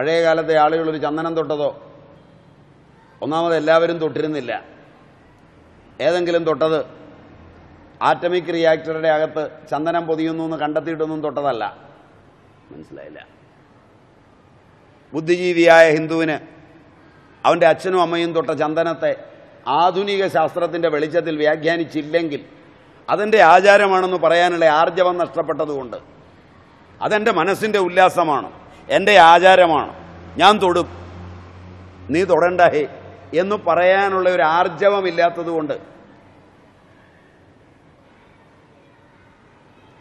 പഴയ കാലത്തെ ആളുകൾ ഒരു ചന്ദനം തൊട്ടതോ? ഒന്നാമത് എല്ലാവരും തൊട്ടിരുന്നില്ല. ഏതെങ്കിലും തൊട്ടത്? ആറ്റമിക് റിയാക്ടറുടെ അകത്ത് ചന്ദനം പൊതിയുന്നു എന്ന് കണ്ടെത്തിയിട്ടൊന്നും തൊട്ടതല്ല. മനസ്സിലായില്ല. ബുദ്ധിജീവിയായ ഹിന്ദുവിന് അവന്റെ അച്ഛനും അമ്മയും തൊട്ട ചന്ദനത്തെ ആധുനിക ശാസ്ത്രത്തിന്റെ വെളിച്ചത്തിൽ വ്യാഖ്യാനിച്ചില്ലെങ്കിൽ അതെന്റെ ആചാരമാണെന്ന് പറയാനുള്ള ആർജവം നഷ്ടപ്പെട്ടതുകൊണ്ട് അതെന്റെ മനസ്സിന്റെ ഉല്ലാസമാണ്. എന്റെ ആചാരമാണ്. ഞാൻ തൊടും. നീ തൊടണ്ട ഹേ എന്ന് പറയാനുള്ള ഒരു ആർജവമില്ലാത്തതുകൊണ്ട്.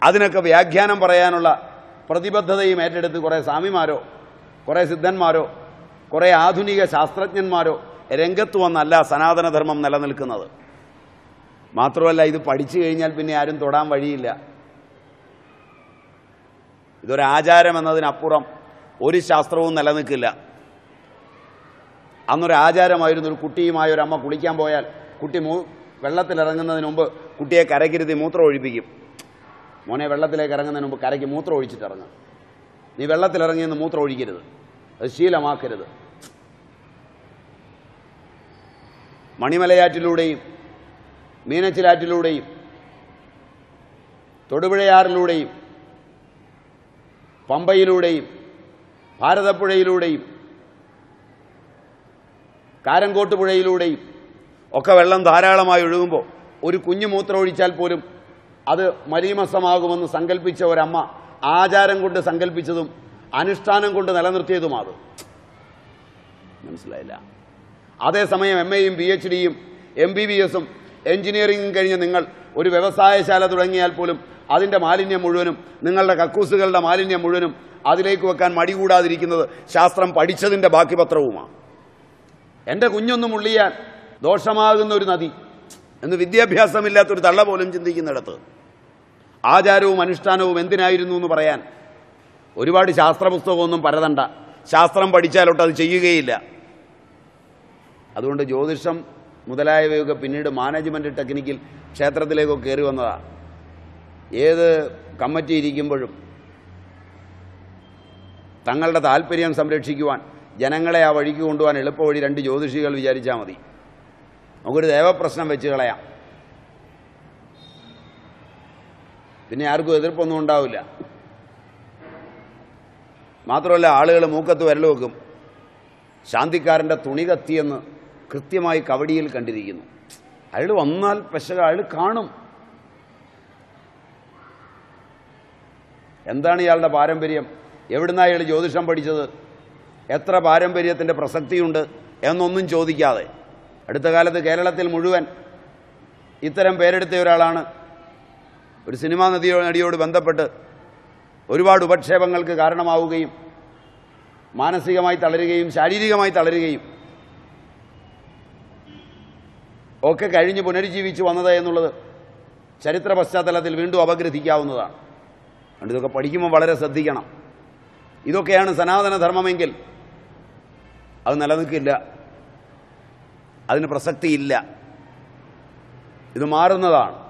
അതിനൊക്കെ വ്യാഖ്യാനം പറയാനുള്ള പ്രതിബദ്ധതയും ഏറ്റെടുത്ത് കുറേ സ്വാമിമാരോ കുറേ സിദ്ധന്മാരോ കുറേ ആധുനിക ശാസ്ത്രജ്ഞന്മാരോ രംഗത്ത് വന്നല്ല സനാതനധർമ്മം നിലനിൽക്കുന്നത്. മാത്രമല്ല ഇത് പഠിച്ചു കഴിഞ്ഞാൽ പിന്നെ ആരും തൊടാൻ വഴിയില്ല. ഇതൊരാചാരം എന്നതിനപ്പുറം ഒരു ശാസ്ത്രവും നിലനിൽക്കില്ല. അന്നൊരു ആചാരമായിരുന്നു ഒരു കുട്ടിയുമായ ഒരു അമ്മ കുളിക്കാൻ പോയാൽ കുട്ടി മൂ വെള്ളത്തിലിറങ്ങുന്നതിന് മുമ്പ് കുട്ടിയെ കരക്കിരുത്തി മൂത്രം ഒഴിപ്പിക്കും. മോനെ വെള്ളത്തിലേക്ക് ഇറങ്ങുന്നതിന് മുമ്പ് കരയ്ക്ക് മൂത്രം ഒഴിച്ചിട്ട് ഇറങ്ങും. നീ വെള്ളത്തിലിറങ്ങിയെന്ന് മൂത്രം ഒഴിക്കരുത്. അത് ശീലമാക്കരുത്. മണിമലയാറ്റിലൂടെയും മീനച്ചിലാറ്റിലൂടെയും തൊടുപുഴയാറിലൂടെയും പമ്പയിലൂടെയും ഭാരതപ്പുഴയിലൂടെയും കാരങ്കോട്ട് പുഴയിലൂടെയും ഒക്കെ വെള്ളം ധാരാളമായി ഒഴുകുമ്പോൾ ഒരു കുഞ്ഞു മൂത്രം ഒഴിച്ചാൽ പോലും അത് മലീമസമാകുമെന്ന് സങ്കല്പിച്ച ഒരമ്മ ആചാരം കൊണ്ട് സങ്കല്പിച്ചതും അനുഷ്ഠാനം കൊണ്ട് നിലനിർത്തിയതുമാത്. മനസ്സിലായില്ല. അതേസമയം എം എയും പി എച്ച് ഡിയും എം ബി ബി എസും എഞ്ചിനീയറിംഗും കഴിഞ്ഞ് നിങ്ങൾ ഒരു വ്യവസായശാല തുടങ്ങിയാൽ പോലും അതിന്റെ മാലിന്യം മുഴുവനും നിങ്ങളുടെ കക്കൂസുകളുടെ മാലിന്യം മുഴുവനും അതിലേക്ക് വെക്കാൻ മടി കൂടാതിരിക്കുന്നത് ശാസ്ത്രം പഠിച്ചതിന്റെ ബാക്കി പത്രവുമാണ് എന്റെ കുഞ്ഞൊന്ന് ദോഷമാകുന്ന ഒരു നദി എന്ന് വിദ്യാഭ്യാസമില്ലാത്തൊരു തള്ള പോലും ചിന്തിക്കുന്നിടത്ത്. ആചാരവും അനുഷ്ഠാനവും എന്തിനായിരുന്നു എന്ന് പറയാൻ ഒരുപാട് ശാസ്ത്ര ശാസ്ത്രപുസ്തകമൊന്നും പരതണ്ട. ശാസ്ത്രം പഠിച്ചാലോട്ട് അത് ചെയ്യുകയില്ല. അതുകൊണ്ട് ജ്യോതിഷം മുതലായവയൊക്കെ പിന്നീട് മാനേജ്മെന്റ് ടെക്നിക്കിൽ ക്ഷേത്രത്തിലേക്കൊക്കെ കയറി വന്നതാണ് ഏത് കമ്മിറ്റി ഇരിക്കുമ്പോഴും തങ്ങളുടെ താല്പര്യം സംരക്ഷിക്കുവാൻ ജനങ്ങളെ ആ വഴിക്ക് കൊണ്ടുപോകാൻ എളുപ്പവഴി രണ്ട് ജ്യോതിഷികൾ വിചാരിച്ചാൽ മതി. നമുക്കൊരു ദേവപ്രശ്നം വെച്ച് കളയാം. പിന്നെ ആർക്കും എതിർപ്പൊന്നും ഉണ്ടാവില്ല. മാത്രമല്ല ആളുകൾ മൂക്കത്ത് വിരൽ വെക്കും. ശാന്തിക്കാരന്റെ തുണി കത്തിയെന്ന് കൃത്യമായി കവടിയിൽ കണ്ടിരിക്കുന്നു. അയാൾ വന്നാൽ പെശക അയാൾ കാണും. എന്താണ് ഇയാളുടെ പാരമ്പര്യം? എവിടുന്നാ അയാൾ ജ്യോതിഷം പഠിച്ചത്? എത്ര പാരമ്പര്യത്തിന്റെ പ്രസക്തിയുണ്ട് എന്നൊന്നും ചോദിക്കാതെ. അടുത്ത കാലത്ത് കേരളത്തിൽ മുഴുവൻ ഇത്തരം പേരെടുത്ത ഒരാളാണ്. ഒരു സിനിമാ നദിയോ നടിയോട് ബന്ധപ്പെട്ട് ഒരുപാട് ഉപക്ഷേപങ്ങൾക്ക് കാരണമാവുകയും മാനസികമായി തളരുകയും ശാരീരികമായി തളരുകയും ഒക്കെ കഴിഞ്ഞ് പുനരുജ്ജീവിച്ചു വന്നത് എന്നുള്ളത് ചരിത്ര പശ്ചാത്തലത്തിൽ വീണ്ടും അപഗ്രഥിക്കാവുന്നതാണ്. ഇതൊക്കെ പഠിക്കുമ്പോൾ വളരെ ശ്രദ്ധിക്കണം. ഇതൊക്കെയാണ് സനാതനധർമ്മമെങ്കിൽ അത് നിലനിൽക്കില്ല. അതിന് പ്രസക്തിയില്ല. ഇത് മാറുന്നതാണ്.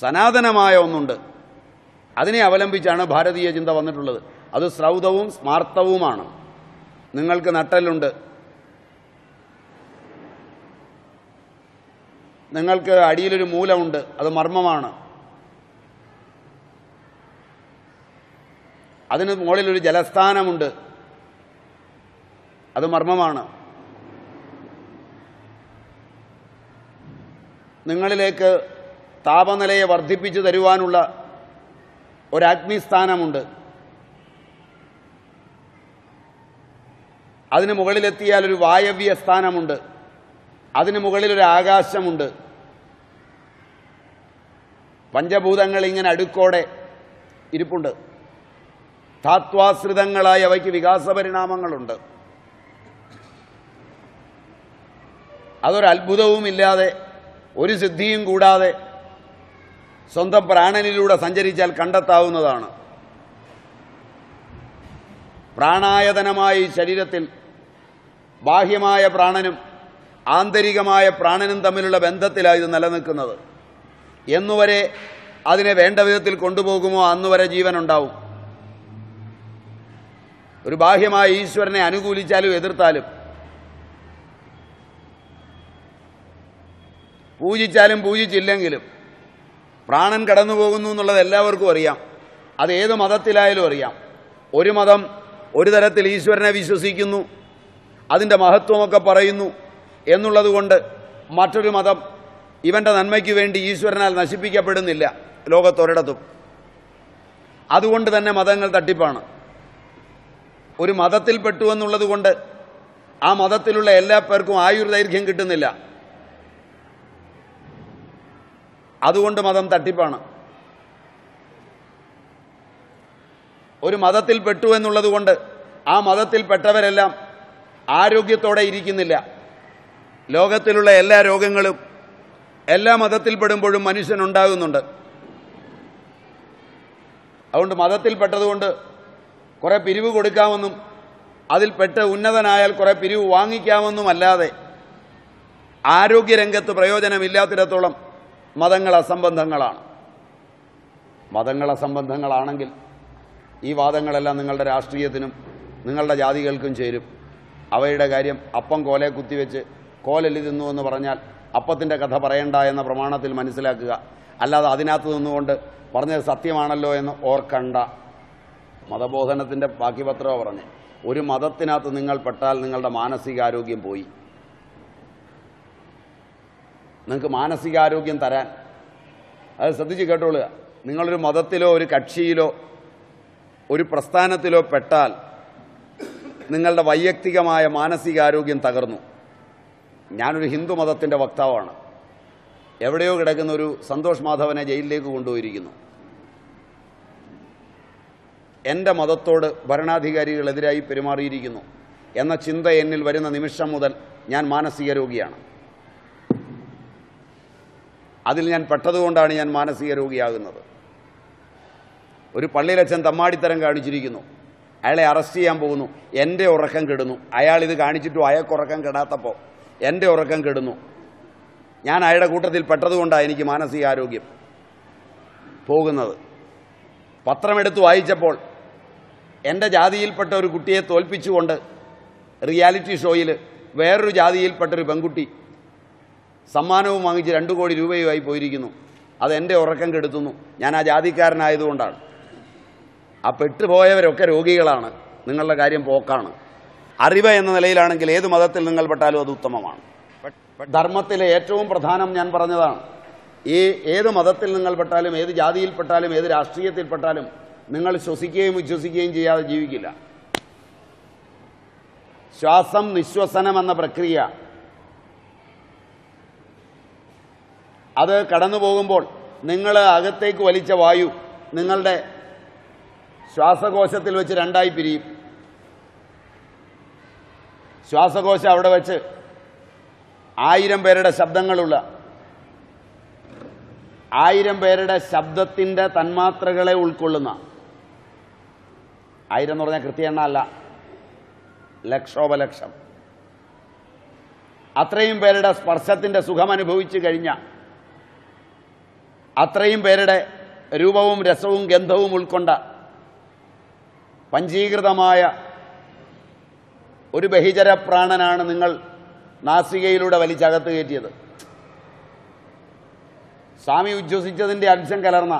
സനാതനമായ ഒന്നുണ്ട്. അതിനെ അവലംബിച്ചാണ് ഭാരതീയ ചിന്ത വന്നിട്ടുള്ളത്. അത് ശ്രൗതവും സ്മാർത്ഥവുമാണ്. നിങ്ങൾക്ക് നട്ടലുണ്ട് നിങ്ങൾക്ക് അടിയിലൊരു മൂലമുണ്ട്. അത് മർമ്മമാണ്. അതിന് മുകളിൽ ഒരു ജലസ്ഥാനമുണ്ട്. അത് മർമ്മമാണ്. നിങ്ങളിലേക്ക് താപനിലയെ വർദ്ധിപ്പിച്ചു തരുവാനുള്ള ഒരഗ്നിസ്ഥാനമുണ്ട് അതിന് മുകളിലെത്തിയാൽ ഒരു വായവ്യ സ്ഥാനമുണ്ട്. അതിന് മുകളിൽ ഒരു ആകാശമുണ്ട്. പഞ്ചഭൂതങ്ങൾ ഇങ്ങനെ അടുക്കോടെ ഇരിപ്പുണ്ട്. താത്വാശ്രിതങ്ങളായ അവയ്ക്ക് വികാസപരിണാമങ്ങളുണ്ട്. അതൊരത്ഭുതവുമില്ലാതെ ഒരു സിദ്ധിയും കൂടാതെ സ്വന്തം പ്രാണനിലൂടെ സഞ്ചരിച്ചാൽ കണ്ടെത്താവുന്നതാണ്. പ്രാണായതനമായ ഈ ശരീരത്തിൽ ബാഹ്യമായ പ്രാണനും ആന്തരികമായ പ്രാണനും തമ്മിലുള്ള ബന്ധത്തിലാണ് ഇത് നിലനിൽക്കുന്നത്. എന്നുവരെ അതിനെ വേണ്ട വിധത്തിൽ കൊണ്ടുപോകുമോ? അന്നുവരെ ജീവനുണ്ടാവും. ഒരു ബാഹ്യമായ ഈശ്വരനെ അനുകൂലിച്ചാലും എതിർത്താലും പൂജിച്ചാലും പൂജിച്ചില്ലെങ്കിലും പ്രാണൻ കടന്നു പോകുന്നു എന്നുള്ളത് എല്ലാവർക്കും അറിയാം. അത് ഏത് മതത്തിലായാലും അറിയാം. ഒരു മതം ഒരു തരത്തിൽ ഈശ്വരനെ വിശ്വസിക്കുന്നു അതിന്റെ മഹത്വമൊക്കെ പറയുന്നു എന്നുള്ളതുകൊണ്ട് മറ്റൊരു മതം ഇവന്റെ നന്മയ്ക്ക് വേണ്ടി ഈശ്വരനാൽ നശിപ്പിക്കപ്പെടുന്നില്ല ലോകത്തൊരിടത്തും അതുകൊണ്ട് തന്നെ മതങ്ങൾ തട്ടിപ്പാണ്. ഒരു മതത്തിൽപ്പെട്ടു എന്നുള്ളത് കൊണ്ട് ആ മതത്തിലുള്ള എല്ലാ പേർക്കും ആയുർദൈർഘ്യം കിട്ടുന്നില്ല. അതുകൊണ്ട് മതം തട്ടിപ്പാണ്. ഒരു മതത്തിൽ പെട്ടു എന്നുള്ളത് കൊണ്ട് ആ മതത്തിൽപ്പെട്ടവരെല്ലാം ആരോഗ്യത്തോടെ ഇരിക്കുന്നില്ല. ലോകത്തിലുള്ള എല്ലാ രോഗങ്ങളും എല്ലാ മതത്തിൽപ്പെടുമ്പോഴും മനുഷ്യനുണ്ടാകുന്നുണ്ട്. അതുകൊണ്ട് മതത്തിൽപ്പെട്ടതുകൊണ്ട് കുറെ പിരിവ് കൊടുക്കാമെന്നും അതിൽപ്പെട്ട് ഉന്നതനായാൽ കുറെ പിരിവ് വാങ്ങിക്കാമെന്നും അല്ലാതെ ആരോഗ്യരംഗത്ത് പ്രയോജനമില്ലാത്തിടത്തോളം മതങ്ങൾ അസംബന്ധങ്ങളാണ്. മതങ്ങൾ അസംബന്ധങ്ങളാണെങ്കിൽ ഈ വാദങ്ങളെല്ലാം നിങ്ങളുടെ രാഷ്ട്രീയത്തിനും നിങ്ങളുടെ ജാതികൾക്കും ചേരും. അവയുടെ കാര്യം അപ്പം കോലെ കുത്തിവെച്ച് കോലല്ലി തിന്നു എന്ന് പറഞ്ഞാൽ അപ്പത്തിന്റെ കഥ പറയണ്ട എന്ന പ്രമാണത്തിൽ മനസ്സിലാക്കുക. അല്ലാതെ അതിനകത്ത് നിന്നുകൊണ്ട് പറഞ്ഞത് സത്യമാണല്ലോ എന്ന് ഓർക്കണ്ട. മതബോധനത്തിന്റെ ബാക്കി പത്രമാണ് പറഞ്ഞത് ഒരു മതത്തിനകത്ത് നിങ്ങൾ പെട്ടാൽ നിങ്ങളുടെ മാനസികാരോഗ്യം പോയി. നിങ്ങൾക്ക് മാനസികാരോഗ്യം തരാൻ. അത് ശ്രദ്ധിച്ച് കേട്ടോളുക. നിങ്ങളൊരു മതത്തിലോ ഒരു കക്ഷിയിലോ ഒരു പ്രസ്ഥാനത്തിലോ പെട്ടാൽ നിങ്ങളുടെ വൈയക്തികമായ മാനസികാരോഗ്യം തകർന്നു. ഞാനൊരു ഹിന്ദു മതത്തിന്റെ വക്താവാണ്. എവിടെയോ കിടക്കുന്ന ഒരു സന്തോഷ് മാധവനെ ജയിലിലേക്ക് കൊണ്ടുപോയിരിക്കുന്നു. എന്റെ മതത്തോട് ഭരണാധികാരികളെതിരായി പെരുമാറിയിരിക്കുന്നു എന്ന ചിന്ത എന്നിൽ വരുന്ന നിമിഷം മുതൽ ഞാൻ മാനസിക രോഗിയാണ്. അതിൽ ഞാൻ പെട്ടതുകൊണ്ടാണ് ഞാൻ മാനസിക രോഗിയാകുന്നത്. ഒരു പള്ളിയിലച്ഛൻ തമ്മാടിത്തരം കാണിച്ചിരിക്കുന്നു. അയാളെ അറസ്റ്റ് ചെയ്യാൻ പോകുന്നു. എന്റെ ഉറക്കം കെടുന്നു. അയാൾ ഇത് കാണിച്ചിട്ടും അയാൾക്ക് ഉറക്കം കെടാത്തപ്പോൾ എന്റെ ഉറക്കം കെടുന്നു. ഞാൻ അയാളുടെ കൂട്ടത്തിൽ പെട്ടതുകൊണ്ടാണ് എനിക്ക് മാനസികാരോഗ്യം പോകുന്നത്. പത്രമെടുത്ത് വായിച്ചപ്പോൾ എന്റെ ജാതിയിൽപ്പെട്ട ഒരു കുട്ടിയെ തോൽപ്പിച്ചുകൊണ്ട് റിയാലിറ്റി ഷോയിൽ വേറൊരു ജാതിയിൽപ്പെട്ടൊരു പെൺകുട്ടി സമ്മാനവും വാങ്ങിച്ച് രണ്ടു കോടി രൂപയുമായി പോയിരിക്കുന്നു. അതെന്റെ ഉറക്കം കെടുത്തുന്നു. ഞാൻ ആ ജാതിക്കാരനായതുകൊണ്ടാണ്. ആ പെട്ടുപോയവരൊക്കെ രോഗികളാണ്. നിങ്ങളുടെ കാര്യം പോക്കാണ്. അറിവ് എന്ന നിലയിലാണെങ്കിൽ ഏത് മതത്തിൽ നിങ്ങൾ പെട്ടാലും അത് ഉത്തമമാണ്. ധർമ്മത്തിലെ ഏറ്റവും പ്രധാനം ഞാൻ പറഞ്ഞതാണ്. ഈ ഏത് മതത്തിൽ നിങ്ങൾ പെട്ടാലും ഏത് ജാതിയിൽപ്പെട്ടാലും ഏത് രാഷ്ട്രീയത്തിൽപ്പെട്ടാലും നിങ്ങൾ ശ്വസിക്കുകയും വിശ്വസിക്കുകയും ചെയ്യാതെ ജീവിക്കില്ല. ശ്വാസം നിശ്വസനം എന്ന പ്രക്രിയ. അത് കടന്നു പോകുമ്പോൾ നിങ്ങൾ അകത്തേക്ക് വലിച്ച വായു നിങ്ങളുടെ ശ്വാസകോശത്തിൽ വെച്ച് രണ്ടായി പിരിയും. ശ്വാസകോശം അവിടെ വെച്ച് ആയിരം പേരുടെ ശബ്ദങ്ങളുള്ള ആയിരം പേരുടെ ശബ്ദത്തിന്റെ തന്മാത്രകളെ ഉൾക്കൊള്ളുന്ന ആയിരം എന്ന് പറഞ്ഞാൽ കൃത്യ എണ്ണ അല്ല ലക്ഷോപലക്ഷം. അത്രയും പേരുടെ സ്പർശത്തിന്റെ സുഖം അനുഭവിച്ചു കഴിഞ്ഞ അത്രയും പേരുടെ രൂപവും രസവും ഗന്ധവും ഉൾക്കൊണ്ട പഞ്ചീകൃതമായ ഒരു ബഹിചര പ്രാണനാണ് നിങ്ങൾ നാസികയിലൂടെ വലിച്ചകത്ത് കയറ്റിയത്. സ്വാമി ഉജ്വസിച്ചതിന്റെ അംശം കലർന്ന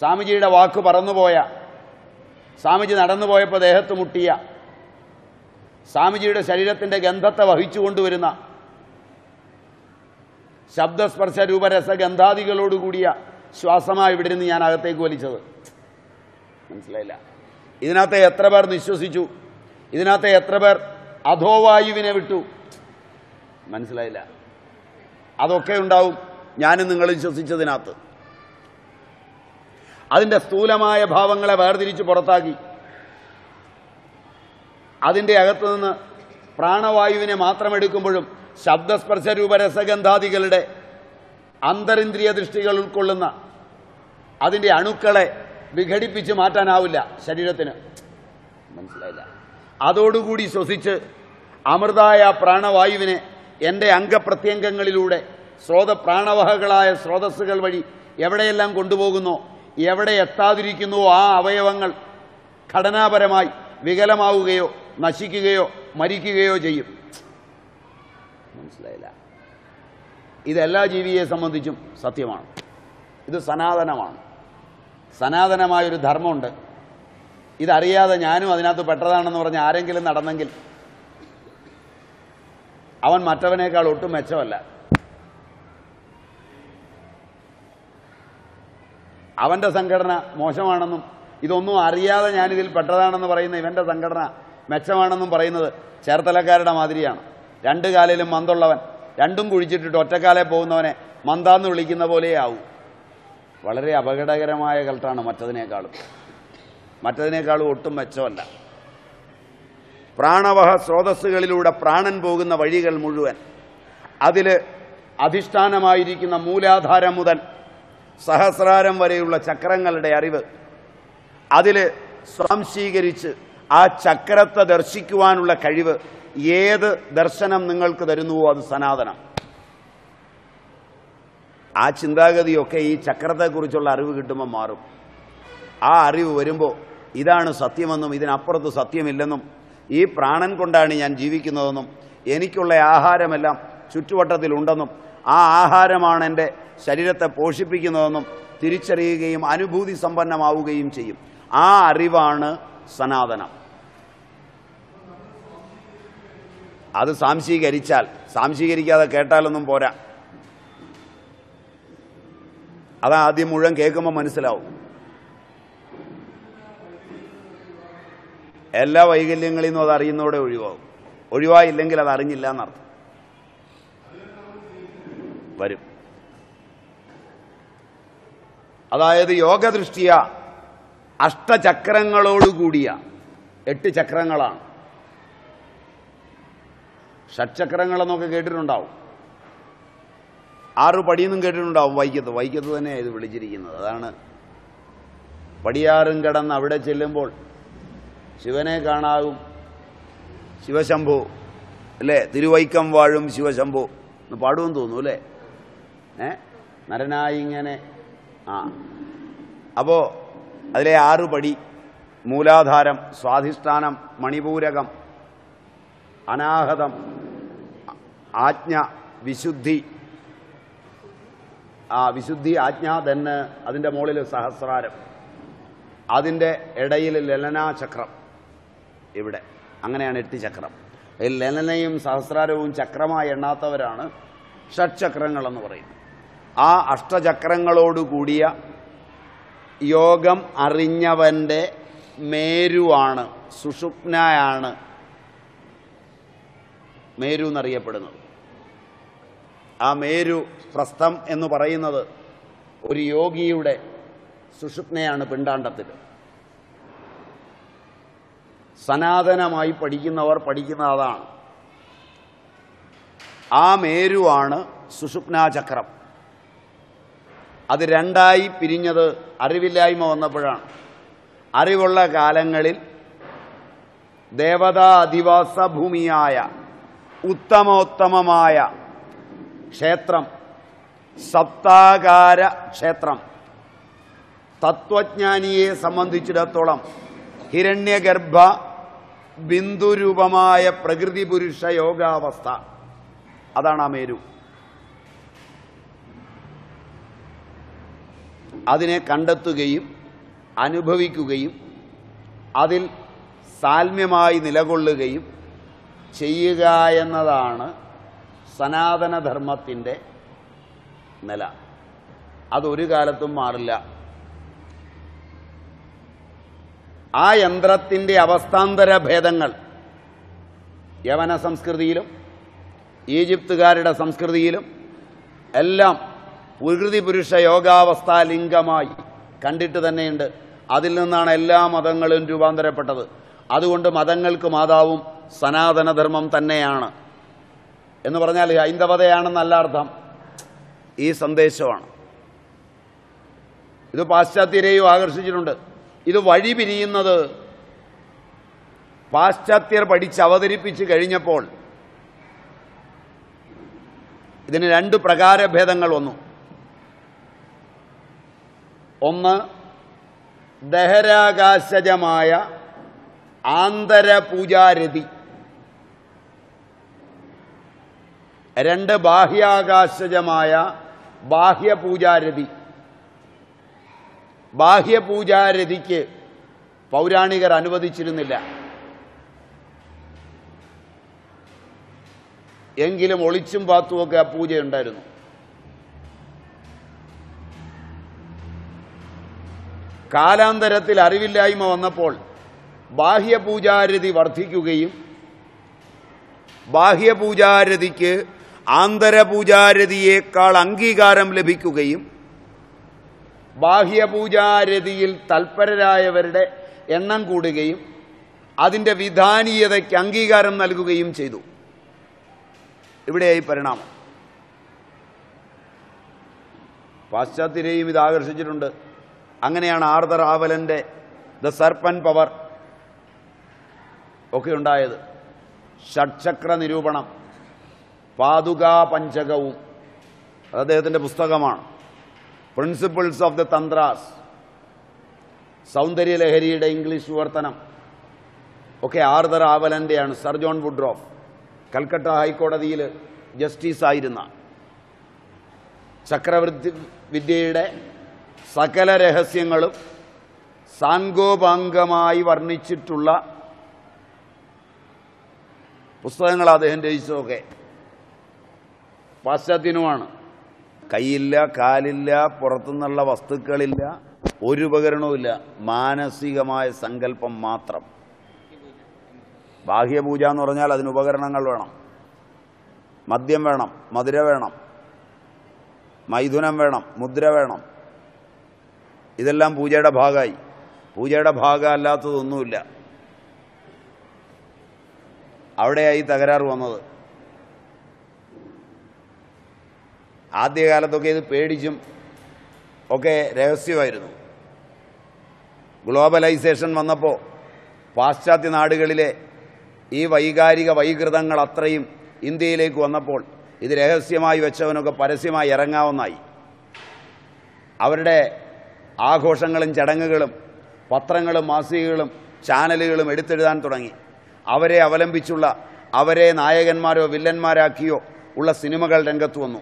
സ്വാമിജിയുടെ വാക്ക് പറന്നുപോയ സ്വാമിജി നടന്നുപോയപ്പോൾ ദേഹത്ത് മുട്ടിയ. സ്വാമിജിയുടെ ശരീരത്തിന്റെ ഗന്ധത്തെ വഹിച്ചു കൊണ്ടുവരുന്ന. ശബ്ദസ്പർശ രൂപരസ ഗന്ധാദികളോടുകൂടിയ ശ്വാസമായി ഇവിടെ നിന്ന് ഞാൻ അകത്തേക്ക് വലിച്ചത്. മനസ്സിലായില്ല. ഇതിനകത്തെ എത്ര പേർ നിശ്വസിച്ചു? ഇതിനകത്തെ എത്ര പേർ അധോവായുവിനെ വിട്ടു? മനസ്സിലായില്ല. അതൊക്കെ ഉണ്ടാവും. ഞാനും നിങ്ങൾ വിശ്വസിച്ചതിനകത്ത്. അതിന്റെ സ്ഥൂലമായ ഭാവങ്ങളെ വേർതിരിച്ച് പുറത്താക്കി. അതിന്റെ അകത്തു നിന്ന് പ്രാണവായുവിനെ മാത്രം എടുക്കുമ്പോഴും ശബ്ദസ്പർശ രൂപരസഗന്ധാദികളുടെ അന്തരിന്ദ്രിയ ദൃഷ്ടികൾ ഉൾക്കൊള്ളുന്ന അതിന്റെ അണുക്കളെ വിഘടിപ്പിച്ച് മാറ്റാനാവില്ല ശരീരത്തിന്. മനസ്സിലായില്ല. അതോടുകൂടി ശ്വസിച്ച് അമൃതായ പ്രാണവായുവിനെ എന്റെ അംഗപ്രത്യംഗങ്ങളിലൂടെ സ്രോത പ്രാണവഹകളായ സ്രോതസ്സുകൾ വഴി എവിടെയെല്ലാം കൊണ്ടുപോകുന്നോ എവിടെ എത്താതിരിക്കുന്നുവോ ആ അവയവങ്ങൾ ഘടനാപരമായി വികലമാവുകയോ നശിക്കുകയോ മരിക്കുകയോ ചെയ്യും. മനസ്സിലായില്ല. ഇതെല്ലാ ജീവിയെ സംബന്ധിച്ചും സത്യമാണ്. ഇത് സനാതനമാണ്. സനാതനമായൊരു ധർമ്മമുണ്ട്. ഇതറിയാതെ ഞാനും അതിനകത്ത് പെട്ടതാണെന്ന് പറഞ്ഞ് ആരെങ്കിലും നടന്നെങ്കിൽ അവൻ മറ്റവനേക്കാൾ ഒട്ടും മെച്ചമല്ല. അവന്റെ സംഘടന മോശമാണെന്നും ഇതൊന്നും അറിയാതെ ഞാനിതിൽ പെട്ടതാണെന്ന് പറയുന്ന ഇവന്റെ സംഘടന മെച്ചമാണെന്നും പറയുന്നത് ചേർത്തലക്കാരുടെ മാതിരിയാണ്. രണ്ടു കാലിലും മന്തുള്ളവൻ രണ്ടും കുഴിച്ചിട്ടിട്ട് ഒറ്റക്കാലെ പോകുന്നവനെ മന്താന്ന് വിളിക്കുന്ന പോലെയാവും. വളരെ അപകടകരമായ കൽട്ടാണ് മറ്റതിനേക്കാളും. മറ്റതിനേക്കാളും ഒട്ടും മെച്ചമല്ല. പ്രാണവഹ സ്രോതസ്സുകളിലൂടെ പ്രാണൻ പോകുന്ന വഴികൾ മുഴുവൻ അതിൽ അധിഷ്ഠാനമായിരിക്കുന്ന മൂലാധാരം മുതൽ സഹസ്രാരം വരെയുള്ള ചക്രങ്ങളുടെ അറിവ് അതിൽ സ്വാംശീകരിച്ച് ആ ചക്രത്തെ ദർശിക്കുവാനുള്ള കഴിവ് ഏത് ദർശനം നിങ്ങൾക്ക് തരുന്നുവോ അത് സനാതനം. ആ ചിന്താഗതിയൊക്കെ ഈ ചക്രത്തെക്കുറിച്ചുള്ള അറിവ് കിട്ടുമ്പോൾ മാറും. ആ അറിവ് വരുമ്പോൾ ഇതാണ് സത്യമെന്നും ഇതിനപ്പുറത്ത് സത്യമില്ലെന്നും ഈ പ്രാണൻ കൊണ്ടാണ് ഞാൻ ജീവിക്കുന്നതെന്നും എനിക്കുള്ള ആഹാരമെല്ലാം ചുറ്റുവട്ടത്തിലുണ്ടെന്നും ആ ആഹാരമാണ് എന്റെ ശരീരത്തെ പോഷിപ്പിക്കുന്നതെന്നും തിരിച്ചറിയുകയും അനുഭൂതി സമ്പന്നമാവുകയും ചെയ്യും. ആ അറിവാണ് സനാതനം. അത് സാംശീകരിച്ചാൽ സാംശീകരിക്കാതെ കേട്ടാലൊന്നും പോരാ. അതാദ്യം മുഴുവൻ കേൾക്കുമ്പോൾ മനസ്സിലാവും. എല്ലാ വൈകല്യങ്ങളിൽ നിന്നും അത് അറിയുന്നതോടെ ഒഴിവാകും. ഒഴിവായില്ലെങ്കിൽ അത് അറിഞ്ഞില്ല എന്നർത്ഥം. വരും. അതായത് യോഗദൃഷ്ടിയ അഷ്ടചക്രങ്ങളോടുകൂടിയ എട്ട് ചക്രങ്ങളാണ്. ഷഡ്ചക്രങ്ങളെന്നൊക്കെ കേട്ടിട്ടുണ്ടാവും. ആറ് പടിയെന്നും കേട്ടിട്ടുണ്ടാവും വൈക്കത്ത്. വൈക്കത്ത് തന്നെയാണ് ഇത് വിളിച്ചിരിക്കുന്നത്. അതാണ് പടിയാറും കടന്ന് അവിടെ ചെല്ലുമ്പോൾ ശിവനെ കാണാകും ശിവശംഭു. അല്ലേ? തിരുവൈക്കം വാഴും ശിവശംഭു എന്ന് പാടുമെന്ന് തോന്നുന്നു അല്ലേ? ഏ? നരനായി ഇങ്ങനെ ആ. അപ്പോ അതിലെ ആറു പടി മൂലാധാരം സ്വാധിഷ്ഠാനം മണിപൂരകം അനാഹതം ആജ്ഞ വിശുദ്ധി. ആ വിശുദ്ധി ആജ്ഞ തന്നെ അതിന്റെ മുകളിൽ സഹസ്രാരം. അതിന്റെ ഇടയിൽ ലലനാചക്രം ഇവിടെ. അങ്ങനെയാണ് എട്ട് ചക്രം. ലലനയും സഹസ്രാരവും ചക്രമായി എണ്ണാത്തവരാണ് ഷഡ്ചക്രങ്ങളെന്ന് പറയുന്നത്. പറയും ആ അഷ്ടചക്രങ്ങളോടുകൂടിയ യോഗം അറിഞ്ഞവന്റെ മേരുവാണ് സുഷുപ്നയാണ് മേരു എന്നറിയപ്പെടുന്നത്. ആ മേരു പ്രസ്ഥം എന്ന് പറയുന്നത് ഒരു യോഗിയുടെ സുഷുപ്നയാണ് പിണ്ടാണ്ടത്തിൽ. സനാതനമായി പഠിക്കുന്നവർ പഠിക്കുന്ന അതാണ് ആ മേരുവാണ് സുഷുപ്നാചക്രം. അത് രണ്ടായി പിരിഞ്ഞത് അറിവില്ലായ്മ വന്നപ്പോഴാണ്. അറിവുള്ള കാലങ്ങളിൽ ദേവതാ അധിവാസ ഭൂമിയായ ഉത്തമോത്തമമായ ക്ഷേത്രം സപ്താകാര ക്ഷേത്രം തത്വജ്ഞാനിയെ സംബന്ധിച്ചിടത്തോളം ഹിരണ്യഗർഭ ബിന്ദുരൂപമായ പ്രകൃതി പുരുഷ യോഗാവസ്ഥ. അതാണ് ആ മേരു. അതിനെ കണ്ടെത്തുകയും അനുഭവിക്കുകയും അതിൽ സാൽമ്യമായി നിലകൊള്ളുകയും ചെയ്യുക എന്നതാണ് സനാതനധർമ്മത്തിന്റെ നില. അതൊരു കാലത്തും മാറില്ല. ആ യന്ത്രത്തിന്റെ അവസ്ഥാന്തര ഭേദങ്ങൾ യവന സംസ്കൃതിയിലും ഈജിപ്തുകാരുടെ സംസ്കൃതിയിലും എല്ലാം പ്രകൃതി പുരുഷ യോഗാവസ്ഥ ലിംഗമായി. കണ്ടിട്ട് തന്നെയുണ്ട്. അതിൽ നിന്നാണ് എല്ലാ മതങ്ങളും രൂപാന്തരപ്പെട്ടത്. അതുകൊണ്ട് മതങ്ങൾക്ക് മാതാവും സനാതനധർമ്മം തന്നെയാണ്. എന്ന് പറഞ്ഞാൽ ഹൈന്ദവതയാണെന്നല്ല അർത്ഥം. ഈ സന്ദേശമാണ്. ഇത് പാശ്ചാത്യരെയും ആകർഷിച്ചിട്ടുണ്ട്. ഇത് വഴി പിരിയുന്നത് പാശ്ചാത്യർ പഠിച്ച് അവതരിപ്പിച്ച് കഴിഞ്ഞപ്പോൾ ഇതിന് രണ്ട് പ്രകാരഭേദങ്ങൾ വന്നു. ഒന്ന് ദഹരാകാശജമായ ആന്തരപൂജാരതി. രണ്ട് ബാഹ്യാകാശജമായ ബാഹ്യപൂജാരതി. ബാഹ്യപൂജാരതിക്ക് പൗരാണികർ അനുവദിച്ചിരുന്നില്ല. എങ്കിലും ഒളിച്ചും പാത്തുമൊക്കെ ആ പൂജയുണ്ടായിരുന്നു. കാലാന്തരത്തിൽ അറിവില്ലായ്മ വന്നപ്പോൾ ബാഹ്യപൂജാരതി വർദ്ധിക്കുകയും ബാഹ്യപൂജാരതിക്ക് ആന്തരപൂജാരതിയേക്കാൾ അംഗീകാരം ലഭിക്കുകയും ബാഹ്യപൂജാരതിയിൽ തൽപരരായവരുടെ എണ്ണം കൂടുകയും അതിന്റെ വിധാനീയതയ്ക്ക് അംഗീകാരം നൽകുകയും ചെയ്തു. ഇവിടെയായി പരിണാമം. പാശ്ചാത്യരെയും ഇത് ആകർഷിച്ചിട്ടുണ്ട്. അങ്ങനെയാണ് ആർദർ ആവലന്റെ ദ സർപ്പൻ പവർ ഒക്കെ ഉണ്ടായത്. ഷഡ്ചക്ര നിരൂപണം പാതുകാ പഞ്ചകവും അത് അദ്ദേഹത്തിന്റെ പുസ്തകമാണ്. പ്രിൻസിപ്പിൾസ് ഓഫ് ദ തന്ത്രാസ് സൗന്ദര്യലഹരിയുടെ ഇംഗ്ലീഷ് വിവർത്തനം ഒക്കെ ആർദർ ആവലന്റെയാണ് സർ ജോൺ വുഡ്രോഫ് കൽക്കട്ട ഹൈക്കോടതിയിൽ ജസ്റ്റിസ് ആയിരുന്ന ചക്രവർത്തി വിദ്യയുടെ സകല രഹസ്യങ്ങളും സാങ്കോപാംഗമായി വർണിച്ചിട്ടുള്ള പുസ്തകങ്ങൾ അദ്ദേഹം രചിച്ചതൊക്കെ. പാശ്ചാത്യനുമാണ് കൈയില്ല കാലില്ല പുറത്തുനിന്നുള്ള വസ്തുക്കളില്ല ഒരു ഉപകരണവുമില്ല മാനസികമായ സങ്കല്പം മാത്രം. ബാഹ്യപൂജ എന്ന് പറഞ്ഞാൽ അതിന് ഉപകരണങ്ങൾ വേണം. മദ്യം വേണം മധുര വേണം മൈഥുനം വേണം മുദ്ര വേണം. ഇതെല്ലാം പൂജയുടെ ഭാഗമായി. പൂജയുടെ ഭാഗം അല്ലാത്തതൊന്നുമില്ല. അവിടെയായി തകരാറ് വന്നത്. ആദ്യകാലത്തൊക്കെ ഇത് പേടിച്ചും ഒക്കെ രഹസ്യമായിരുന്നു. ഗ്ലോബലൈസേഷൻ വന്നപ്പോൾ പാശ്ചാത്യ നാടുകളിലെ ഈ വൈകാരിക വൈകൃതങ്ങൾ അത്രയും ഇന്ത്യയിലേക്ക് വന്നപ്പോൾ ഇത് രഹസ്യമായി വെച്ചവനൊക്കെ പരസ്യമായി ഇറങ്ങാവുന്നായി അവരുടെ ആഘോഷങ്ങളും ചടങ്ങുകളും പത്രങ്ങളും മാസികകളും ചാനലുകളും എടുത്തെഴുതാൻ തുടങ്ങി. അവരെ അവലംബിച്ചുള്ള അവരെ നായകന്മാരോ വില്ലന്മാരാക്കിയോ ഉള്ള സിനിമകൾ രംഗത്ത് വന്നു.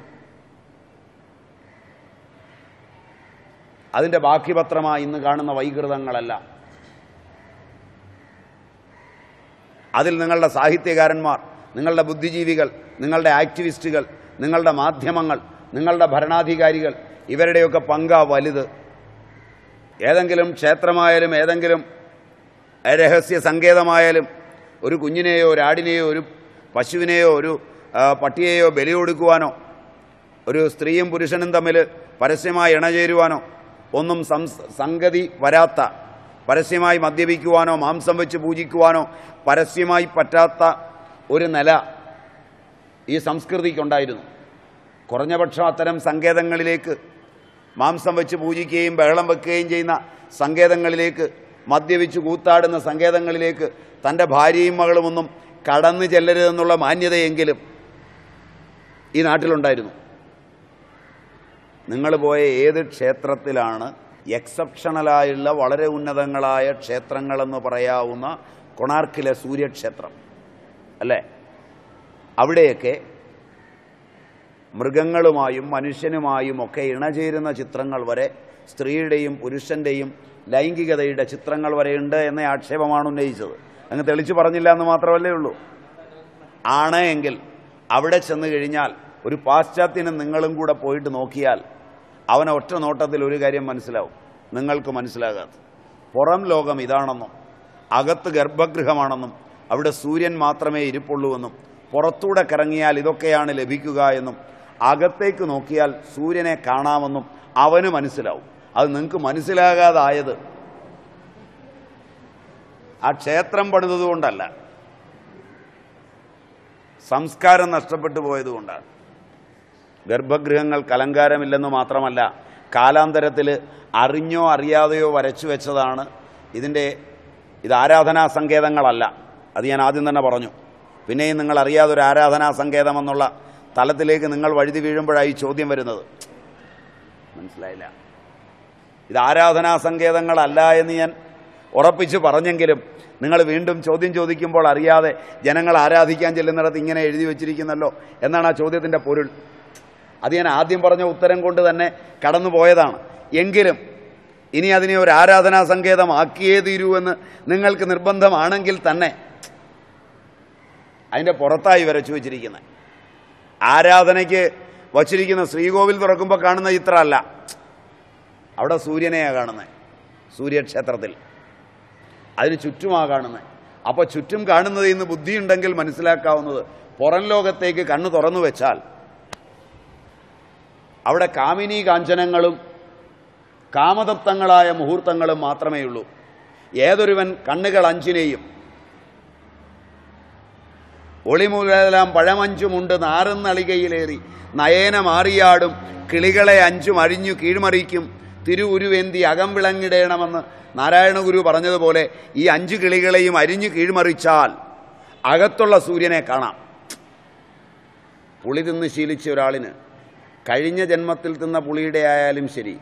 അതിന്റെ ബാക്കി പത്രമായി ഇന്ന് കാണുന്ന വൈകൃതങ്ങളല്ല. അതിൽ നിങ്ങളുടെ സാഹിത്യകാരന്മാർ നിങ്ങളുടെ ബുദ്ധിജീവികൾ നിങ്ങളുടെ ആക്ടിവിസ്റ്റുകൾ നിങ്ങളുടെ മാധ്യമങ്ങൾ നിങ്ങളുടെ ഭരണാധികാരികൾ ഇവരുടെയൊക്കെ പങ്കാ വലുത് ഏതെങ്കിലും ക്ഷേത്രമായാലും ഏതെങ്കിലും രഹസ്യ സങ്കേതമായാലും ഒരു കുഞ്ഞിനെയോ ഒരു ആടിനെയോ ഒരു പശുവിനെയോ ഒരു പട്ടിയെയോ ബലി കൊടുക്കുവാനോ ഒരു സ്ത്രീയും പുരുഷനും തമ്മിൽ പരസ്യമായി ഇണചേരുവാനോ ഒന്നും സംഗതി വരാത്ത പരസ്യമായി മദ്യപിക്കുവാനോ മാംസം വെച്ച് പൂജിക്കുവാനോ പരസ്യമായി പറ്റാത്ത ഒരു നില ഈ സംസ്കൃതിക്കുണ്ടായിരുന്നു. കുറഞ്ഞപക്ഷം അത്തരം സങ്കേതങ്ങളിലേക്ക് മാംസം വെച്ച് പൂജിക്കുകയും ബഹളം വെക്കുകയും ചെയ്യുന്ന സങ്കേതങ്ങളിലേക്ക് മദ്യപിച്ച് കൂത്താടുന്ന സങ്കേതങ്ങളിലേക്ക് തന്റെ ഭാര്യയും മകളുമൊന്നും കടന്നു ചെല്ലരുതെന്നുള്ള മാന്യതയെങ്കിലും ഈ നാട്ടിലുണ്ടായിരുന്നു. നിങ്ങൾ പോയ ഏത് ക്ഷേത്രത്തിലാണ് എക്സെപ്ഷണലായുള്ള വളരെ ഉന്നതങ്ങളായ ക്ഷേത്രങ്ങളെന്ന് പറയാവുന്ന കൊണാർക്കിലെ സൂര്യക്ഷേത്രം അല്ലേ? അവിടെയൊക്കെ മൃഗങ്ങളുമായും മനുഷ്യനുമായും ഒക്കെ ഇണചേരുന്ന ചിത്രങ്ങൾ വരെ സ്ത്രീയുടെയും പുരുഷന്റെയും ലൈംഗികതയുടെ ചിത്രങ്ങൾ വരെ ഉണ്ട് എന്ന ആക്ഷേപമാണ് ഉന്നയിച്ചത്. അങ്ങ് തെളിച്ചു പറഞ്ഞില്ല എന്ന് മാത്രമല്ലേ ഉള്ളൂ. ആണ് എങ്കിൽ അവിടെ ചെന്ന് കഴിഞ്ഞാൽ ഒരു പാശ്ചാത്യനും നിങ്ങളും കൂടെ പോയിട്ട് നോക്കിയാൽ അവനെ ഒറ്റ നോട്ടത്തിൽ ഒരു കാര്യം മനസ്സിലാവും. നിങ്ങൾക്ക് മനസ്സിലാകാത്ത. പുറം ലോകം ഇതാണെന്നും അകത്ത് ഗർഭഗൃഹമാണെന്നും അവിടെ സൂര്യൻ മാത്രമേ ഇരിപ്പുള്ളൂവെന്നും പുറത്തൂടെ കറങ്ങിയാൽ ഇതൊക്കെയാണ് ലഭിക്കുക എന്നും അകത്തേക്ക് നോക്കിയാൽ സൂര്യനെ കാണാമെന്നും അവന് മനസ്സിലാവും. അത് നിങ്ങൾക്ക് മനസ്സിലാകാതായത് ആ ക്ഷേത്രം പണിതതുകൊണ്ടല്ല. സംസ്കാരം നഷ്ടപ്പെട്ടു പോയതുകൊണ്ടാണ്. ഗർഭഗൃഹങ്ങൾക്ക് അലങ്കാരമില്ലെന്ന് മാത്രമല്ല കാലാന്തരത്തിൽ അറിഞ്ഞോ അറിയാതെയോ വരച്ചു വെച്ചതാണ് ഇതിന്റെ ഇത് ആരാധനാ സങ്കേതങ്ങളല്ല. അത് ഞാൻ ആദ്യം തന്നെ പറഞ്ഞു. പിന്നെയും നിങ്ങൾ അറിയാതെ ഒരു ആരാധനാ സങ്കേതമെന്നുള്ള തലത്തിലേക്ക് നിങ്ങൾ വഴുതി വീഴുമ്പോഴായി ചോദ്യം വരുന്നത്. മനസ്സിലായില്ല. ഇത് ആരാധനാ സങ്കേതങ്ങളല്ല എന്ന് ഞാൻ ഉറപ്പിച്ച് പറഞ്ഞെങ്കിലും നിങ്ങൾ വീണ്ടും ചോദ്യം ചോദിക്കുമ്പോൾ അറിയാതെ ജനങ്ങൾ ആരാധിക്കാൻ ചെല്ലുന്നിടത്ത് ഇങ്ങനെ എഴുതി വെച്ചിരിക്കുന്നല്ലോ എന്നാണ് ആ ചോദ്യത്തിന്റെ പൊരുൾ. അത് ഞാൻ ആദ്യം പറഞ്ഞ ഉത്തരം കൊണ്ട് തന്നെ കടന്നുപോയതാണ് എങ്കിലും ഇനി അതിനെ ഒരു ആരാധനാ സങ്കേതമാക്കിയേ തീരൂ എന്ന് നിങ്ങൾക്ക് നിർബന്ധമാണെങ്കിൽ തന്നെ അതിന്റെ പുറത്തായി വരച്ചു വെച്ചിരിക്കുന്നത്. ആരാധനയ്ക്ക് വച്ചിരിക്കുന്ന ശ്രീകോവിൽ തുറക്കുമ്പോൾ കാണുന്ന ചിത്രമല്ല അവിടെ സൂര്യനെയാണ് കാണുന്നത്. സൂര്യക്ഷേത്രത്തിൽ. അതിന് ചുറ്റുമാണ് കാണുന്നത്. അപ്പോൾ ചുറ്റും കാണുന്നത് ഇന്ന് ബുദ്ധിയുണ്ടെങ്കിൽ മനസ്സിലാക്കാവുന്നത് പുറം ലോകത്തേക്ക് കണ്ണു തുറന്നു വെച്ചാൽ അവിടെ കാമിനി കാഞ്ചനങ്ങളും കാമതത്വങ്ങളായ മുഹൂർത്തങ്ങളും മാത്രമേ ഉള്ളൂ ഏതൊരുവൻ കണ്ണുകൾ അഞ്ചിനെയും ഒളിമുലെല്ലാം പഴമഞ്ചുമുണ്ട് നാറുന്നളികയിലേറി നയേന മാറിയാടും കിളികളെ അഞ്ചും അഴിഞ്ഞു കീഴ്മറിക്കും തിരു ഉരുവേന്തി അകം വിളങ്ങിടേണമെന്ന് നാരായണ ഗുരു പറഞ്ഞതുപോലെ ഈ അഞ്ച് കിളികളെയും അരിഞ്ഞു കീഴ്മറിച്ചാൽ അകത്തുള്ള സൂര്യനെ കാണാം. പുളി തിന്ന് ശീലിച്ച ഒരാളിന് കഴിഞ്ഞ ജന്മത്തിൽ തിന്ന പുളിയുടെ ആയാലും ശരി.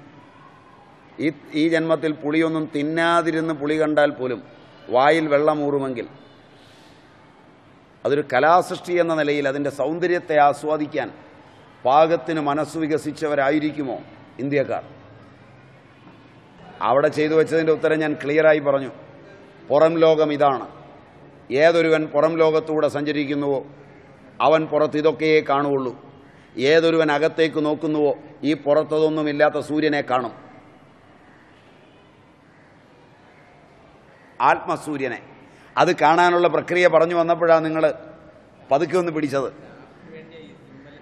ഈ ഈ ജന്മത്തിൽ പുളിയൊന്നും തിന്നാതിരുന്ന് പുളി കണ്ടാൽ പോലും വായിൽ വെള്ളമൂറുമെങ്കിൽ അതൊരു കലാസൃഷ്ടി എന്ന നിലയിൽ അതിന്റെ സൗന്ദര്യത്തെ ആസ്വാദിക്കാൻ പാകത്തിന് മനസ്സ് വികസിച്ചവരായിരിക്കുമോ ഇന്ത്യക്കാർ? അവിടെ ചെയ്തു വെച്ചതിന്റെ ഉത്തരം ഞാൻ ക്ലിയറായി പറഞ്ഞു. പുറം ലോകം ഇതാണ്. ഏതൊരുവൻ പുറം ലോകത്തൂടെ സഞ്ചരിക്കുന്നുവോ അവൻ പുറത്ത് ഇതൊക്കെയേ കാണുകയുള്ളൂ. ഏതൊരുവൻ അകത്തേക്ക് നോക്കുന്നുവോ ഈ പുറത്തതൊന്നുമില്ലാത്ത സൂര്യനെ കാണും. ആത്മസൂര്യനെ. അത് കാണാനുള്ള പ്രക്രിയ പറഞ്ഞു വന്നപ്പോഴാണ് നിങ്ങൾ പതുക്കെ ഒന്ന് പിടിച്ചത്.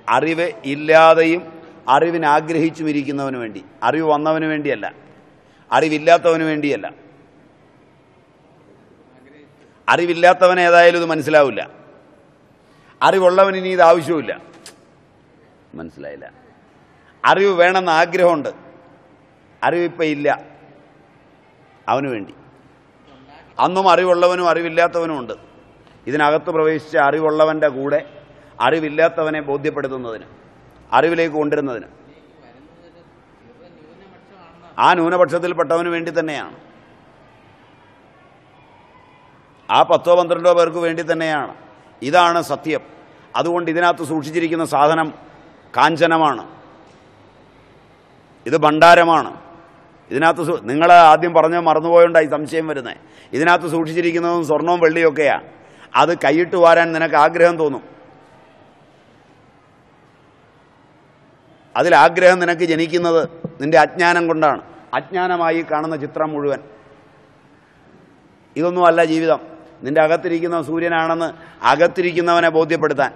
അറിവ് ഇല്ലാതെയും അറിവിന് ആഗ്രഹിച്ചും ഇരിക്കുന്നവന് വേണ്ടി. അറിവ് വന്നവന് വേണ്ടിയല്ല. അറിവില്ലാത്തവന് വേണ്ടിയല്ല. അറിവില്ലാത്തവൻ ഏതായാലും ഇത് മനസ്സിലാവില്ല. അറിവുള്ളവന് ഇനി ഇത് ആവശ്യമില്ല മനസ്സിലായില്ല. അറിവ് വേണമെന്ന് ആഗ്രഹമുണ്ട്. അറിവിപ്പം ഇല്ല. അവന് വേണ്ടി. അന്നും അറിവുള്ളവനും അറിവില്ലാത്തവനും ഉണ്ട്. ഇതിനകത്ത് പ്രവേശിച്ച അറിവുള്ളവന്റെ കൂടെ അറിവില്ലാത്തവനെ ബോധ്യപ്പെടുത്തുന്നതിന് അറിവിലേക്ക് കൊണ്ടുവരുന്നതിന്. ആ ന്യൂനപക്ഷത്തിൽപ്പെട്ടവന് വേണ്ടി തന്നെയാണ്. ആ പത്തോ പന്ത്രണ്ടോ പേർക്ക് വേണ്ടി തന്നെയാണ്. ഇതാണ് സത്യം. അതുകൊണ്ട് ഇതിനകത്ത് സൂക്ഷിച്ചിരിക്കുന്ന സാധനം കാഞ്ചനമാണ്. ഇത് ഭണ്ഡാരമാണ്. ഇതിനകത്ത് നിങ്ങൾ ആദ്യം പറഞ്ഞ മറന്നുപോയോണ്ടായി സംശയം വരുന്നത് ഇതിനകത്ത് സൂക്ഷിച്ചിരിക്കുന്നതും സ്വർണവും വെള്ളിയൊക്കെയാണ് അത് കൈയിട്ട് വാരാൻ നിനക്ക് ആഗ്രഹം തോന്നും. അതിലാഗ്രഹം നിനക്ക് ജനിക്കുന്നത് നിന്റെ അജ്ഞാനം കൊണ്ടാണ്. അജ്ഞാനമായി കാണുന്ന ചിത്രം മുഴുവൻ. ഇതൊന്നുമല്ല ജീവിതം. നിന്റെ അകത്തിരിക്കുന്ന സൂര്യനാണെന്ന് അകത്തിരിക്കുന്നവനെ ബോധ്യപ്പെടുത്താൻ.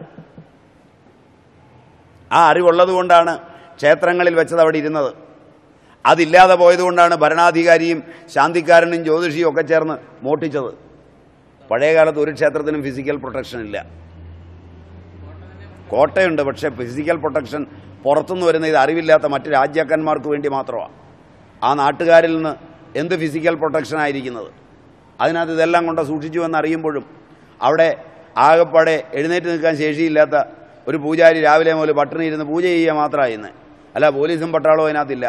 ആ അറിവുള്ളതുകൊണ്ടാണ് ക്ഷേത്രങ്ങളിൽ വെച്ചത് അവിടെ ഇരുന്നത്. അതില്ലാതെ പോയതുകൊണ്ടാണ് ഭരണാധികാരിയും ശാന്തിക്കാരനും ജ്യോതിഷിയും ഒക്കെ ചേർന്ന് മോട്ടിച്ചത് പഴയകാലത്ത് ഒരു ക്ഷേത്രത്തിനും ഫിസിക്കൽ പ്രൊട്ടക്ഷൻ ഇല്ല. കോട്ടയുണ്ട് പക്ഷേ ഫിസിക്കൽ പ്രൊട്ടക്ഷൻ പുറത്തുനിന്ന് വരുന്ന ഇത് അറിവില്ലാത്ത മറ്റ് രാജ്യാക്കന്മാർക്ക് വേണ്ടി മാത്രമാണ്. ആ നാട്ടുകാരിൽ നിന്ന് എന്ത് ഫിസിക്കൽ പ്രൊട്ടക്ഷൻ ആയിരിക്കുന്നത്? അതിനകത്ത് ഇതെല്ലാം കൊണ്ട് സൂക്ഷിച്ചു എന്ന് അറിയുമ്പോഴും അവിടെ ആകെപ്പാടെ എഴുന്നേറ്റ് നിൽക്കാൻ ശേഷിയില്ലാത്ത ഒരു പൂജാരി രാവിലെ മുതൽ പട്ടിണി ഇരുന്ന് പൂജ ചെയ്യുക മാത്രമായിരുന്നു അല്ല പോലീസും പട്ടാളവും അതിനകത്തില്ല.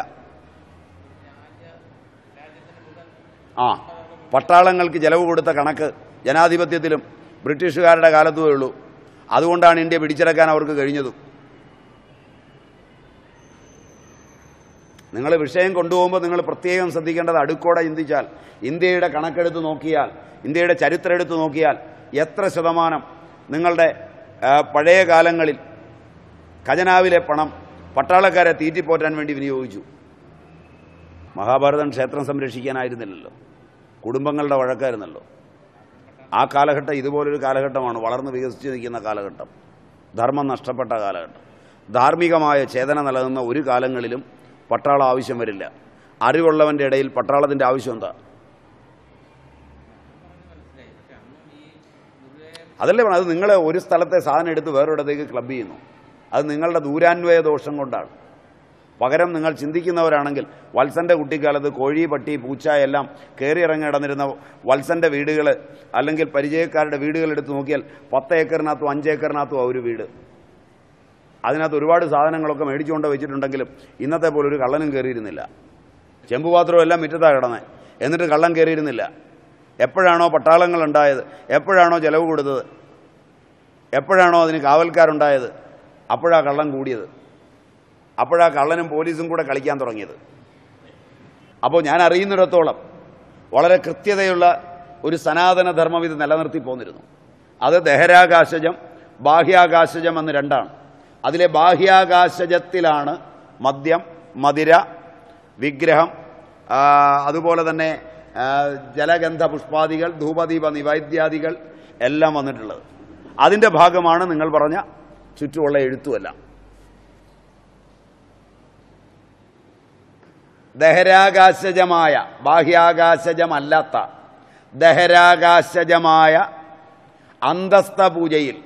ആ പട്ടാളങ്ങൾക്ക് ചെലവ് കൊടുത്ത കണക്ക് ജനാധിപത്യത്തിലും ബ്രിട്ടീഷുകാരുടെ കാലത്തുമേ ഉള്ളൂ. അതുകൊണ്ടാണ് ഇന്ത്യ പിടിച്ചെടുക്കാൻ അവർക്ക് കഴിഞ്ഞതും. നിങ്ങൾ വിഷയം കൊണ്ടുപോകുമ്പോൾ നിങ്ങൾ പ്രത്യേകം ശ്രദ്ധിക്കേണ്ടത് അടുക്കോടെ ചിന്തിച്ചാൽ ഇന്ത്യയുടെ കണക്കെടുത്ത് നോക്കിയാൽ ഇന്ത്യയുടെ ചരിത്രം എടുത്ത് നോക്കിയാൽ എത്ര ശതമാനം നിങ്ങളുടെ പഴയ കാലങ്ങളിൽ ഖജനാവിലെ പണം പട്ടാളക്കാരെ തീറ്റിപ്പോറ്റാൻ വേണ്ടി വിനിയോഗിച്ചു. മഹാഭാരതം ക്ഷേത്രം സംരക്ഷിക്കാനായിരുന്നില്ലല്ലോ. കുടുംബങ്ങളുടെ വഴക്കായിരുന്നല്ലോ. ആ കാലഘട്ടം ഇതുപോലൊരു കാലഘട്ടമാണ്. വളർന്ന് വികസിച്ച് നിൽക്കുന്ന കാലഘട്ടം. ധർമ്മം നഷ്ടപ്പെട്ട കാലഘട്ടം. ധാർമ്മികമായ ചേതന നൽകുന്ന ഒരു കാലങ്ങളിലും പട്ടാളം ആവശ്യം വരില്ല. അറിവുള്ളവന്റെ ഇടയിൽ പട്ടാളത്തിന്റെ ആവശ്യം എന്താ? അതല്ലേ വേണം അത് നിങ്ങളെ ഒരു സ്ഥലത്തെ സാധനം എടുത്ത് വേറൊരിടത്തേക്ക് ക്ലബ് ചെയ്യുന്നു. അത് നിങ്ങളുടെ ദൂരാന്വയ ദോഷം കൊണ്ടാണ്. പകരം നിങ്ങൾ ചിന്തിക്കുന്നവരാണെങ്കിൽ വത്സന്റെ കുട്ടിക്കാലത്ത് കോഴി പട്ടി പൂച്ച എല്ലാം കയറി ഇറങ്ങി നടന്നിരുന്ന വത്സന്റെ വീടുകൾ അല്ലെങ്കിൽ പരിചയക്കാരുടെ വീടുകൾ എടുത്ത് നോക്കിയാൽ പത്ത് ഏക്കറിനകത്തും അഞ്ച് ഏക്കറിനകത്തും ആ ഒരു വീട്. അതിനകത്ത് ഒരുപാട് സാധനങ്ങളൊക്കെ മേടിച്ചുകൊണ്ട് വെച്ചിട്ടുണ്ടെങ്കിലും ഇന്നത്തെ പോലെ ഒരു കള്ളനും കയറിയിരുന്നില്ല ചെമ്പുപാത്രവും എല്ലാം മുറ്റത്താണ് കിടന്നത് എന്നിട്ട് കള്ളം കയറിയിരുന്നില്ല എപ്പോഴാണോ പട്ടാളങ്ങൾ ഉണ്ടായത്? എപ്പോഴാണോ ചെലവ് കൊടുത്തത്? എപ്പോഴാണോ അതിന് കാവൽക്കാരുണ്ടായത്? അപ്പോഴാണ് കള്ളം കൂടിയത്? അപ്പോഴാ കള്ളനും പോലീസും കൂടെ കളിക്കാൻ തുടങ്ങിയത്. അപ്പോൾ ഞാൻ അറിയുന്നിടത്തോളം വളരെ കൃത്യതയുള്ള ഒരു സനാതന ധർമ്മം ഇത് നിലനിർത്തി പോന്നിരുന്നു. അത് ദഹരാകാശജം ബാഹ്യാകാശജം എന്ന് രണ്ടാണ്. അതിലെ ബാഹ്യാകാശജത്തിലാണ് മദ്യം മതിര വിഗ്രഹം അതുപോലെ തന്നെ ജലഗന്ധ പുഷ്പാദികൾ ധൂപദീപ നിവൈദ്യാദികൾ എല്ലാം വന്നിട്ടുള്ളത്. അതിന്റെ ഭാഗമാണ് നിങ്ങൾ പറഞ്ഞ ചുറ്റുമുള്ള എഴുത്തുമെല്ലാം. ദഹരാകാശജമായ ബാഹ്യാകാശജമല്ലാത്ത ദഹരാകാശജമായ അന്തസ്ഥ പൂജയിൽ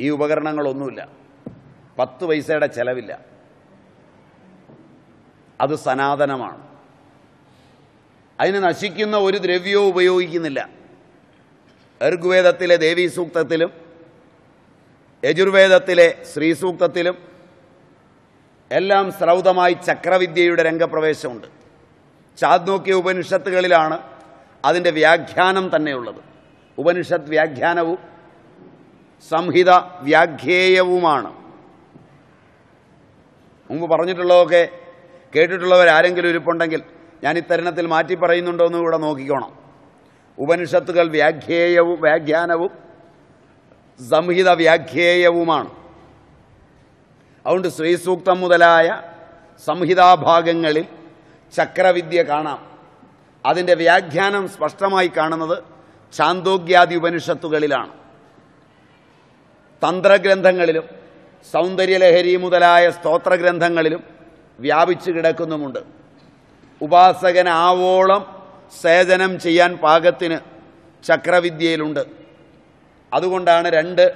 ഈ ഉപകരണങ്ങളൊന്നുമില്ല. പത്ത് പൈസയുടെ ചെലവില്ല. അത് സനാതനമാണ്. അതിന് നശിക്കുന്ന ഒരു ദ്രവ്യവും ഉപയോഗിക്കുന്നില്ല. ഋഗ്വേദത്തിലെ ദേവീസൂക്തത്തിലും യജുർവേദത്തിലെ ശ്രീസൂക്തത്തിലും എല്ലാം സ്രൗതമായി ചക്രവിദ്യയുടെ രംഗപ്രവേശമുണ്ട്. ചാദ്നോക്കിയ ഉപനിഷത്തുകളിലാണ് അതിന്റെ വ്യാഖ്യാനം തന്നെയുള്ളത്. ഉപനിഷത്ത് വ്യാഖ്യാനവും സംഹിത വ്യാഖ്യേയവുമാണ്. മുമ്പ് പറഞ്ഞിട്ടുള്ളതൊക്കെ കേട്ടിട്ടുള്ളവർ ആരെങ്കിലും ഇരിപ്പുണ്ടെങ്കിൽ ഞാൻ ഇത്തരുണത്തിൽ മാറ്റി പറയുന്നുണ്ടോ എന്ന് കൂടെ നോക്കിക്കോണം. ഉപനിഷത്തുകൾ വ്യാഖ്യേയവും വ്യാഖ്യാനവും സംഹിത വ്യാഖ്യേയവുമാണ്. അതുകൊണ്ട് ശ്രീസൂക്തം മുതലായ സംഹിതാഭാഗങ്ങളിൽ ചക്രവിദ്യ കാണാം. അതിന്റെ വ്യാഖ്യാനം സ്പഷ്ടമായി കാണുന്നത് ചാന്തോഗ്യാദി ഉപനിഷത്തുകളിലാണ് തന്ത്രഗ്രന്ഥങ്ങളിലും സൗന്ദര്യലഹരി മുതലായ സ്തോത്രഗ്രന്ഥങ്ങളിലും വ്യാപിച്ചു കിടക്കുന്നുമുണ്ട്. ഉപാസകൻ ആവോളം സേചനം ചെയ്യാൻ പാകത്തിന് ചക്രവിദ്യയിലുണ്ട്. അതുകൊണ്ടാണ് രണ്ട്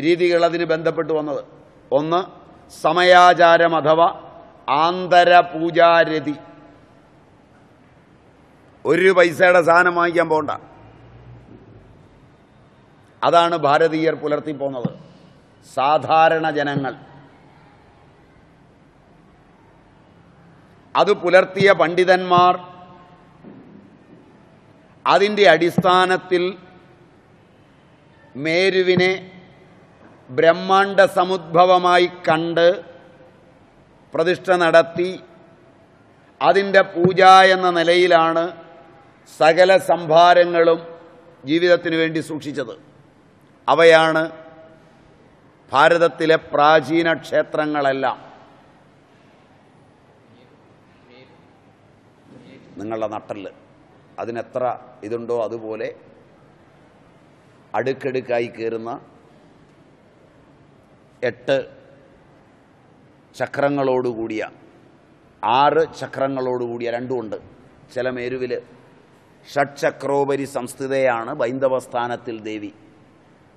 രീതികൾ അതിന് ബന്ധപ്പെട്ട് വന്നത്. ഒന്ന് സമയാചാരം അഥവാ ആന്തരപൂജാരതി. ഒരു പൈസയുടെ സാധനം വാങ്ങിക്കാൻ പോണ്ട. അതാണ് ഭാരതീയർ പുലർത്തിപ്പോന്നത് സാധാരണ ജനങ്ങൾ. അത് പുലർത്തിയ പണ്ഡിതന്മാർ അതിന്റെ അടിസ്ഥാനത്തിൽ മേരുവിനെ ബ്രഹ്മാണ്ട സമുദ്ഭവമായി കണ്ട് പ്രതിഷ്ഠ നടത്തി അതിന്റെ പൂജ എന്ന നിലയിലാണ് സകല സംഭാരങ്ങളും ജീവിതത്തിനു വേണ്ടി സൂക്ഷിച്ചത്. അവയാണ് ഭാരതത്തിലെ പ്രാചീന ക്ഷേത്രങ്ങളെല്ലാം. നിങ്ങളുടെ നട്ടൽ അതിനെത്ര ഇതുണ്ടോ അതുപോലെ അടുക്കടുക്കായി കയറുന്ന എട്ട് ചക്രങ്ങളോടുകൂടിയ ആറ് ചക്രങ്ങളോടുകൂടിയ രണ്ടുമുണ്ട്. ചില മേരുവിൽ ഷഡ്ചക്രോപരി സംസ്ഥിതയാണ് വൈന്ദവസ്ഥാനത്തിൽ ദേവി.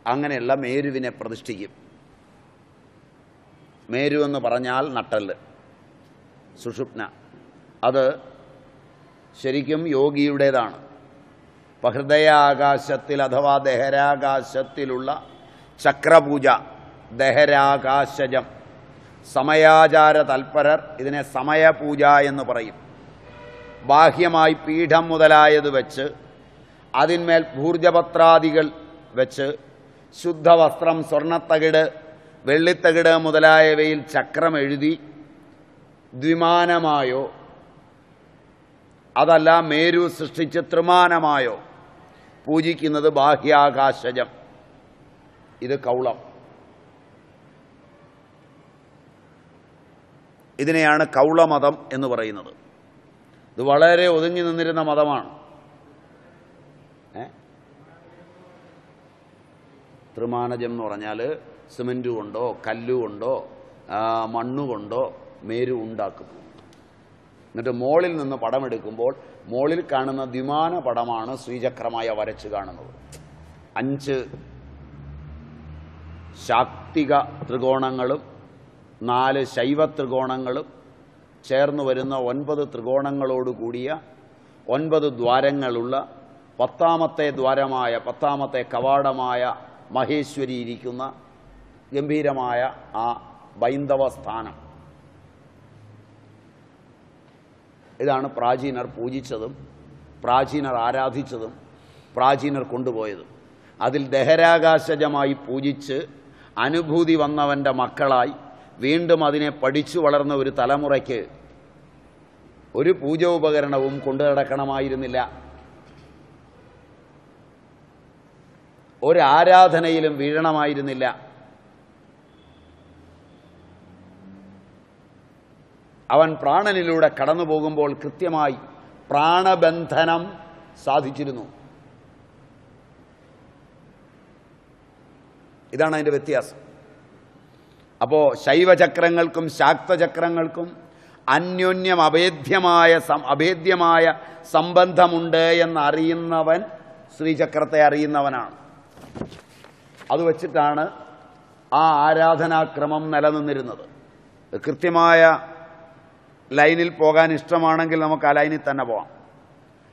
അങ്ങനെയുള്ള മേരുവിനെ പ്രതിഷ്ഠിക്കും. മേരു എന്ന് പറഞ്ഞാൽ നട്ടൽ സുഷുപ്ന. അത് ശരിക്കും യോഗിയുടേതാണ്. ഹൃദയാകാശത്തിൽ അഥവാ ദഹരാകാശത്തിലുള്ള ചക്രപൂജ ദഹരാകാശജം. സമയാചാര തൽപരർ ഇതിനെ സമയപൂജ എന്ന് പറയും. ബാഹ്യമായി പീഠം മുതലായത് വെച്ച് അതിന്മേൽ ഭൂർജപത്രാദികൾ വെച്ച് ശുദ്ധവസ്ത്രം സ്വർണത്തകിട് വെള്ളിത്തകിട് മുതലായവയിൽ ചക്രം എഴുതി ദ്വിമാനമായോ അതല്ല മേരു സൃഷ്ടിച്ച് ത്രിമാനമായോ പൂജിക്കുന്നത് ബാഹ്യാകാശജം. ഇത് കൗളം. ഇതിനെയാണ് കൗളമതം എന്ന് പറയുന്നത്. ഇത് വളരെ ഒതുങ്ങി നിന്നിരുന്ന മതമാണ്. ത്രിമാനജം എന്ന് പറഞ്ഞാൽ സിമെന്റ് കൊണ്ടോ കല്ലുകൊണ്ടോ മണ്ണുകൊണ്ടോ മേരു ഉണ്ടാക്കും എന്നിട്ട് മോളിൽ നിന്ന് പടമെടുക്കുമ്പോൾ മോളിൽ കാണുന്ന ദ്വിമാന പടമാണ് ശ്രീചക്രമായ വരച്ച് കാണുന്നത്. അഞ്ച് ശാക്തിക ത്രികോണങ്ങളും നാല് ശൈവ ത്രികോണങ്ങളും ചേർന്ന് വരുന്ന ഒൻപത് ത്രികോണങ്ങളോട് കൂടിയ ഒൻപത് ദ്വാരങ്ങളുള്ള പത്താമത്തെ ദ്വാരമായ പത്താമത്തെ കവാടമായ മഹേശ്വരി ഇരിക്കുന്ന ഗംഭീരമായ ആ വൈന്ദവ സ്ഥാനം. ഇതാണ് പ്രാചീനർ പൂജിച്ചതും പ്രാചീനർ ആരാധിച്ചതും പ്രാചീനർ കൊണ്ടുപോയതും. അതിൽ ദഹരാകാശജമായി പൂജിച്ച് അനുഭൂതി വന്നവന്റെ മക്കളായി വീണ്ടും അതിനെ പഠിച്ചു വളർന്ന ഒരു തലമുറയ്ക്ക് ഒരു പൂജോപകരണവും കൊണ്ടു നടക്കണമായിരുന്നില്ല. ഒരാരാധനയിലും വീഴണമായിരുന്നില്ല. അവൻ പ്രാണനിലൂടെ കടന്നു പോകുമ്പോൾ കൃത്യമായി പ്രാണബന്ധനം സാധിച്ചിരുന്നു. ഇതാണ് അതിന്റെ വ്യത്യാസം. അപ്പോൾ ശൈവചക്രങ്ങൾക്കും ശാക്തചക്രങ്ങൾക്കും അന്യോന്യം അഭേദ്യമായ അഭേദ്യമായ സംബന്ധമുണ്ട് എന്നറിയുന്നവൻ ശ്രീചക്രത്തെ അറിയുന്നവനാണ്. അത് വച്ചിട്ടാണ് ആ ആരാധനാക്രമം നിലനിന്നിരുന്നത്. കൃത്യമായ ലൈനിൽ പോകാൻ ഇഷ്ടമാണെങ്കിൽ നമുക്ക് ആ ലൈനിൽ തന്നെ പോകാം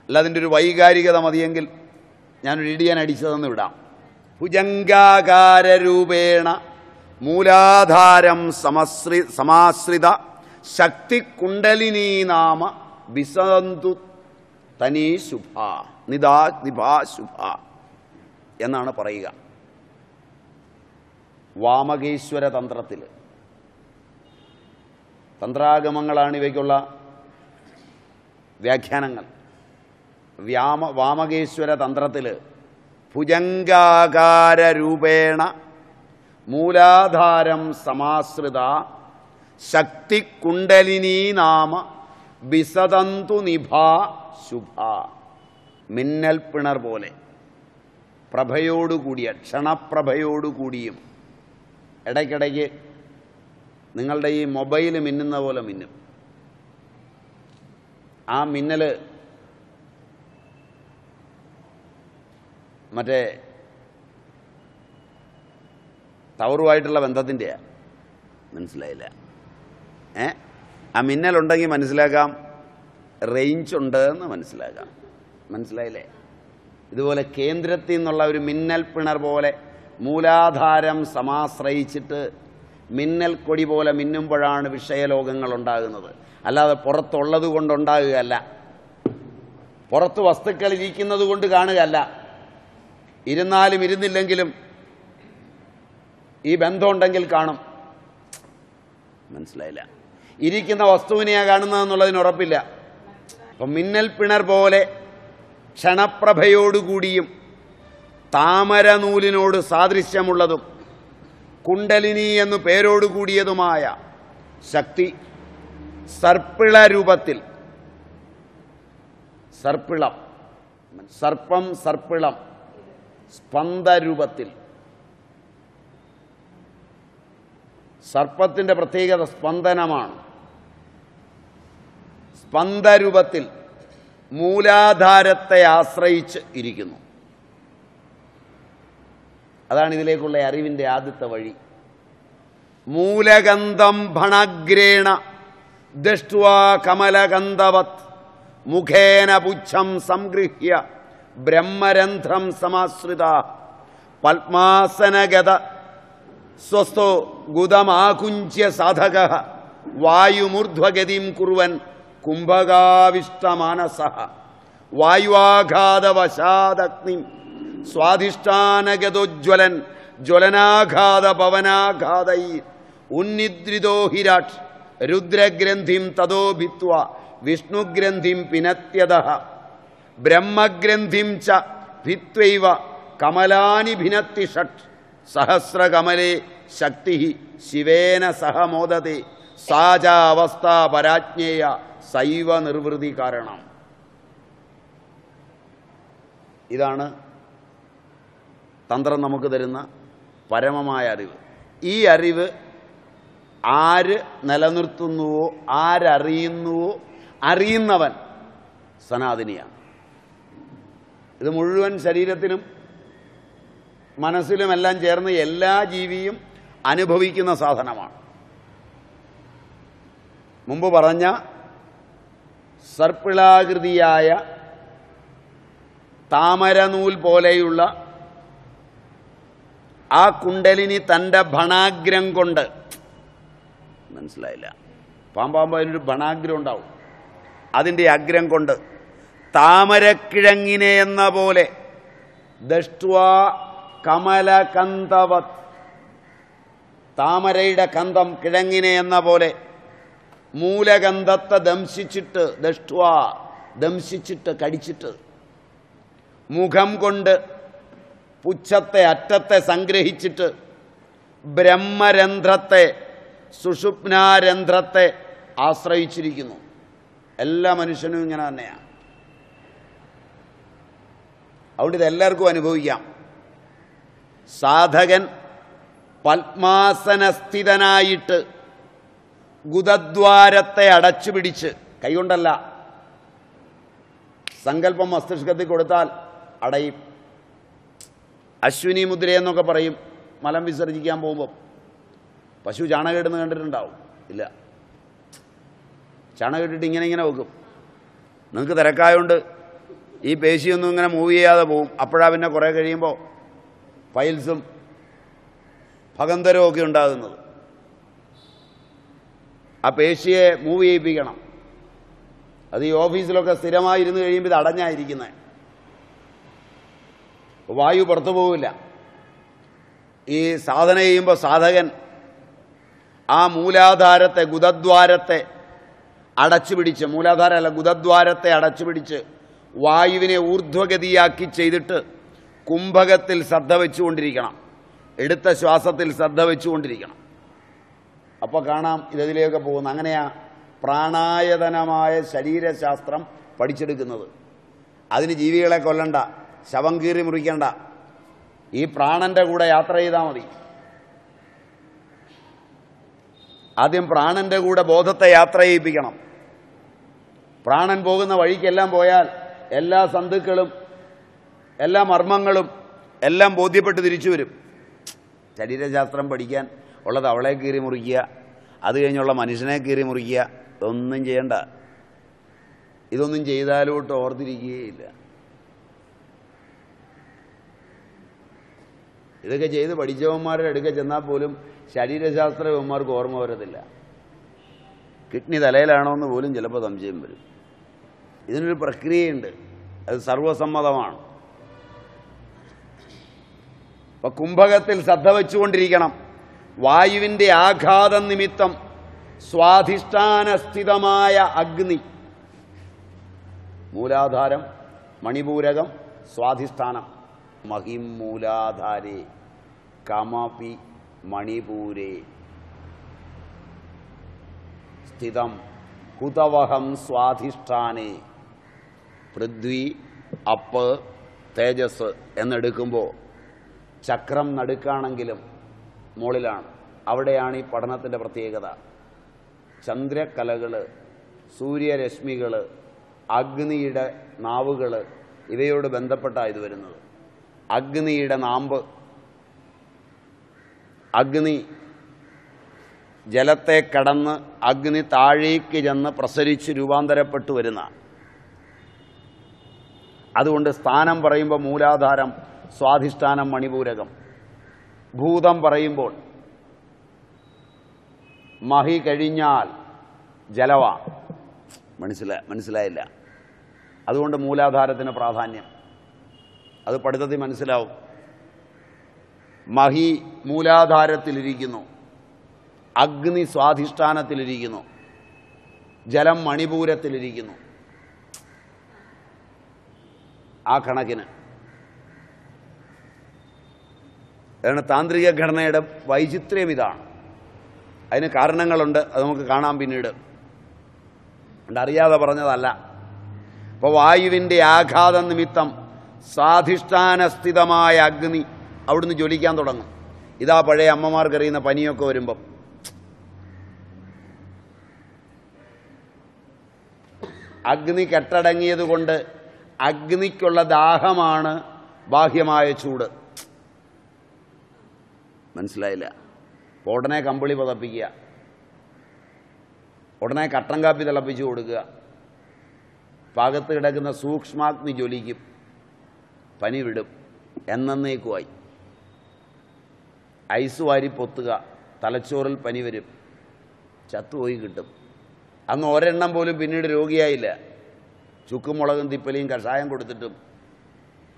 അല്ല അതിന്റെ ഒരു വൈകാരികത മതിയെങ്കിൽ ഞാനൊരു ഇടിയൻ അടിച്ചതെന്ന് വിടാം. ഭുജംഗാകാരൂപേണ മൂലാധാരം സമശ്രി സമാശ്രിത ശക്തി കുണ്ടലിനീ നാമ വിസന്തു തനീ ശുഭ നിദാ നിഭാ ശുഭ എന്നാണ് പറയുക. വാമകേശ്വര തന്ത്രത്തിൽ തന്ത്രാഗമങ്ങളാണ് ഇവയ്ക്കുള്ള വ്യാഖ്യാനങ്ങൾ. വ്യാമ വാമകേശ്വര തന്ത്രത്തിൽ ഭുജംഗാകാര രൂപേണ മൂലാധാരം സമാശ്രിത ശക്തി കുണ്ടലിനീ നാമ വിസതന്തു നിഭാ ശുഭ. മിന്നൽ പിണർ പോലെ. പ്രഭയോടുകൂടിയ ക്ഷണപ്രഭയോടുകൂടിയും ഇടയ്ക്കിടയ്ക്ക് നിങ്ങളുടെ ഈ മൊബൈൽ മിന്നുന്ന പോലെ മിന്നും. ആ മിന്നൽ മറ്റേ ടവറുമായിട്ടുള്ള ബന്ധത്തിന്റെയാണ് മനസ്സിലായില്ല. ഏ? ആ മിന്നലുണ്ടെങ്കിൽ മനസ്സിലാക്കാം റേഞ്ച് ഉണ്ട് എന്ന് മനസ്സിലാക്കാം മനസ്സിലായില്ലേ? ഇതുപോലെ കേന്ദ്രത്തിൽ നിന്നുള്ള ഒരു മിന്നൽ പിണർ പോലെ മൂലാധാരം സമാശ്രയിച്ചിട്ട് മിന്നൽ കൊടി പോലെ മിന്നുമ്പോഴാണ് വിഷയലോകങ്ങൾ ഉണ്ടാകുന്നത്. അല്ലാതെ പുറത്തുള്ളത് കൊണ്ടുണ്ടാകുകയല്ല പുറത്ത് വസ്തുക്കൾ ഇരിക്കുന്നത് കൊണ്ട് കാണുകയല്ല. ഇരുന്നാലും ഇരുന്നില്ലെങ്കിലും ഈ ബന്ധമുണ്ടെങ്കിൽ കാണും. മനസ്സിലായില്ല. ഇരിക്കുന്ന വസ്തുവിനെയാ കാണുന്നതെന്നുള്ളതിന് ഉറപ്പില്ല. മിന്നൽ പിണർ പോലെ ക്ഷണപ്രഭയോടുകൂടിയും താമരനൂലിനോട് സാദൃശ്യമുള്ളതും കുണ്ടലിനി എന്നു പേരോടുകൂടിയതുമായ ശക്തി സർപ്പിള രൂപത്തിൽ സർപ്പിളം. സർപ്പം സർപ്പിളം. സ്പന്ദരൂപത്തിൽ സർപ്പത്തിന്റെ പ്രത്യേകത സ്പന്ദനമാണ്. സ്പന്ദരൂപത്തിൽ മൂലാധാരത്തെ ആശ്രയിച്ച് ഇരിക്കുന്നു. അതാണ് ഇതിലേക്കുള്ള അറിവിന്റെ ആദ്യത്തെ വഴി. മൂലഗന്ധം ഭണഗ്രേണ ദൃഷ്ട്വാ കമലഗന്ധവത് മുഖേന പുച്ഛം സംഗൃഹ്യ ബ്രഹ്മരന്ധ്രം സമാശ്രിത പത്മാസനഗത स्वस्थो गुदमाकुञ्च्य साधकः वायुमूर्ध्वगतिं कुर्वन् कुम्भगाविष्टमानसः वायु स्वाधिष्ठानगतोज्ज्वलन् ज्वलनाघातभवनाघातैर् उन्निद्रितो हिराट् रुद्रग्रन्थिं ततो भित्त्वा विष्णुग्रन्थिं पिनत्यदः ब्रह्मग्रन्थिं च भित्त्वैव कमलानि भिनत्ति षट् സഹസ്രകമലേ ശക്തി ശിവേന സഹമോദതി സാജാവസ്ഥ പരാജ്ഞേയ സൈവ നിർവൃതി കാരണം. ഇതാണ് തന്ത്രം നമുക്ക് തരുന്ന പരമമായ അറിവ്. ഈ അറിവ് ആര് നിലനിർത്തുന്നുവോ ആരറിയുന്നുവോ അറിയുന്നവൻ സനാതിനിയാണ്. ഇത് മുഴുവൻ ശരീരത്തിനും മനസ്സിലുമെല്ലാം ചേർന്ന് എല്ലാ ജീവിയും അനുഭവിക്കുന്ന സാധനമാണ്. മുമ്പ് പറഞ്ഞ സർപ്പിളാകൃതിയായ താമരനൂൽ പോലെയുള്ള ആ കുണ്ടലിനി തന്റെ ഭണാഗ്രം കൊണ്ട് മനസ്സിലായില്ല. പാമ്പാകുമ്പോൾ അതിനൊരു ഭണാഗ്രം ഉണ്ടാവും. അതിന്റെ അഗ്രം കൊണ്ട് താമരക്കിഴങ്ങിനെ എന്ന പോലെ ദഷ്ട്വാ കമലകന്തവത് താമരയുടെ കന്തം കിഴങ്ങിനെ എന്ന പോലെ മൂലഗന്ധത്തെ ദംശിച്ചിട്ട് ദഷ്ട്വ ദംശിച്ചിട്ട് കടിച്ചിട്ട് മുഖം കൊണ്ട് പുച്ഛത്തെ അറ്റത്തെ സംഗ്രഹിച്ചിട്ട് ബ്രഹ്മരന്ധ്രത്തെ സുഷുപ്നാരന്ധ്രത്തെ ആശ്രയിച്ചിരിക്കുന്നു. എല്ലാ മനുഷ്യനും ഇങ്ങനെ തന്നെയാണ് അവിടെ ഇതെല്ലാവർക്കും അനുഭവിക്കാം. സാധകൻ പത്മാസനസ്ഥിതനായിട്ട് ഗുദദ്വാരത്തെ അടച്ചു പിടിച്ച് കൈകൊണ്ടല്ല സങ്കല്പം മസ്തിഷ്കത്തിൽ കൊടുത്താൽ അടയും. അശ്വിനി മുദ്രയെന്നൊക്കെ പറയും മലം വിസർജിക്കാൻ പോകുമ്പോൾ പശു ചാണകമിടുന്ന് കണ്ടിട്ടുണ്ടാവും. ഇല്ല. ചാണകമിട്ടിട്ട് ഇങ്ങനെ ഇങ്ങനെ വെക്കും. നിങ്ങൾക്ക് തിരക്കായോണ്ട് ഈ പേശിയൊന്നും ഇങ്ങനെ മൂവ് ചെയ്യാതെ പോവും. അപ്പോഴാ പിന്നെ കുറേ കഴിയുമ്പോൾ ഫൈൽസും ഭഗന്തരവും ഒക്കെ ഉണ്ടാകുന്നത്. ആ പേശിയെ മൂവ് ചെയ്യിപ്പിക്കണം. അത് ഈ ഓഫീസിലൊക്കെ സ്ഥിരമായി ഇരുന്ന് കഴിയുമ്പോൾ ഇത് അടഞ്ഞായിരിക്കുന്നത് വായു പുറത്തു പോവില്ല. ഈ സാധന ചെയ്യുമ്പോൾ സാധകൻ ആ മൂലാധാരത്തെ ഗുദദ്വാരത്തെ അടച്ചു പിടിച്ച് മൂലാധാരമല്ല ഗുദദ്വാരത്തെ അടച്ചു പിടിച്ച് വായുവിനെ ഊർധ്വഗതിയാക്കി ചെയ്തിട്ട് കുംഭകത്തിൽ ശ്രദ്ധ വെച്ചുകൊണ്ടിരിക്കണം. എടുത്ത ശ്വാസത്തിൽ ശ്രദ്ധ വെച്ചുകൊണ്ടിരിക്കണം. അപ്പോൾ കാണാം ഇതിലേക്ക് പോകുന്നു അങ്ങനെയാ പ്രാണായതനമായ ശരീരശാസ്ത്രം പഠിച്ചെടുക്കുന്നത്. അതിന് ജീവികളെ കൊല്ലണ്ട ശവം കീറി മുറിക്കണ്ട. ഈ പ്രാണന്റെ കൂടെ യാത്ര ചെയ്താൽ മതി. ആദ്യം പ്രാണന്റെ കൂടെ ബോധത്തെ യാത്ര ചെയ്യിപ്പിക്കണം. പ്രാണൻ പോകുന്ന വഴിക്കെല്ലാം പോയാൽ എല്ലാ സന്തുക്കളും എല്ലാ മർമ്മങ്ങളും എല്ലാം ബോധ്യപ്പെട്ട് തിരിച്ചു വരും. ശരീരശാസ്ത്രം പഠിക്കാൻ ഉള്ളത് അവളെ കീറി മുറിക്കുക അത് കഴിഞ്ഞുള്ള മനുഷ്യനെ കീറി മുറിക്കുക ഇതൊന്നും ചെയ്യണ്ട. ഇതൊന്നും ചെയ്താലോട്ട് ഓർത്തിരിക്കുകയില്ല. ഇതൊക്കെ ചെയ്ത് പഠിച്ചവന്മാരുടെ അടുക്ക ചെന്നാൽ പോലും ശരീരശാസ്ത്രവന്മാർക്ക് ഓർമ്മ വരത്തില്ല. കിഡ്നി തലയിലാണോ എന്ന് പോലും ചിലപ്പോൾ സംശയം വരും. ഇതിനൊരു പ്രക്രിയയുണ്ട്. അത് സർവസമ്മതമാണ് അപ്പൊ കുംഭകത്തിൽ ശ്രദ്ധ വെച്ചുകൊണ്ടിരിക്കണം. വായുവിന്റെ ആഘാത നിമിത്തം സ്വാധിഷ്ഠാനസ്ഥിതമായ അഗ്നി. മൂലാധാരം മണിപൂരകം സ്വാധിഷ്ഠാനം. മഹിം മൂലാധാരേ കമപി മണിപൂരേ. സ്ഥിതം കുതവഹം സ്വാധിഷ്ഠാനേ. പൃഥ്വി അപ്പ് തേജസ് എന്നെടുക്കുമ്പോൾ ചക്രം നടുക്കാണെങ്കിലും മുകളിലാണ്. അവിടെയാണ് ഈ പഠനത്തിന്റെ പ്രത്യേകത. ചന്ദ്രകലകൾ സൂര്യരശ്മികൾ അഗ്നിയുടെ നാവുകൾ ഇവയോട് ബന്ധപ്പെട്ടാണ് ഇത് വരുന്നത്. അഗ്നിയുടെ നാമ്പ് അഗ്നി ജലത്തെ കടന്ന് അഗ്നി താഴേക്ക് ചെന്ന് പ്രസരിച്ച് രൂപാന്തരപ്പെട്ടു വരുന്ന. അതുകൊണ്ട് സ്ഥാനം പറയുമ്പോൾ മൂലാധാരം സ്വാധിഷ്ഠാനം മണിപൂരകം. ഭൂതം പറയുമ്പോൾ മഹി കഴിഞ്ഞാൽ ജലവ. മനസ്സിലാ മനസ്സിലായില്ല. അതുകൊണ്ട് മൂലാധാരത്തിന് പ്രാധാന്യം. അത് പഠിത്തത്തിൽ മനസ്സിലാവും. മഹി മൂലാധാരത്തിലിരിക്കുന്നു. അഗ്നി സ്വാധിഷ്ഠാനത്തിലിരിക്കുന്നു. ജലം മണിപൂരത്തിലിരിക്കുന്നു. ആ കണക്കിന്. അതാണ് താന്ത്രിക ഘടനയുടെ വൈചിത്ര്യം ഇതാണ്. അതിന് കാരണങ്ങളുണ്ട് അത് നമുക്ക് കാണാം പിന്നീട്. അറിയാതെ പറഞ്ഞതല്ല. അപ്പോൾ വായുവിന്റെ ആഘാത നിമിത്തം സ്വാധിഷ്ഠാനസ്ഥിതമായ അഗ്നി അവിടുന്ന് ജ്വലിക്കാൻ തുടങ്ങും. ഇതാ പഴയ അമ്മമാർക്കറിയുന്ന പനിയൊക്കെ വരുമ്പം. അഗ്നി കെട്ടടങ്ങിയതുകൊണ്ട് അഗ്നിക്കുള്ള ദാഹമാണ് ബാഹ്യമായ ചൂട്. മനസ്സിലായില്ല. ഉടനെ കമ്പിളി പതപ്പിക്കുക. ഉടനെ കട്ടൻ കാപ്പി തിളപ്പിച്ച് കൊടുക്കുക. പാകത്ത് കിടക്കുന്ന സൂക്ഷ്മാഗ്നി ജ്വലിക്കും. പനി വിടും. എന്നേക്കുമായി ഐസ് വാരി പൊത്തുക. തലച്ചോറിൽ പനി വരും. ചത്തുപോയി കിട്ടും. അന്ന് ഒരെണ്ണം പോലും പിന്നീട് രോഗിയായില്ല. ചുക്കും മുളകും തിപ്പലിയും കഷായം കൊടുത്തിട്ടും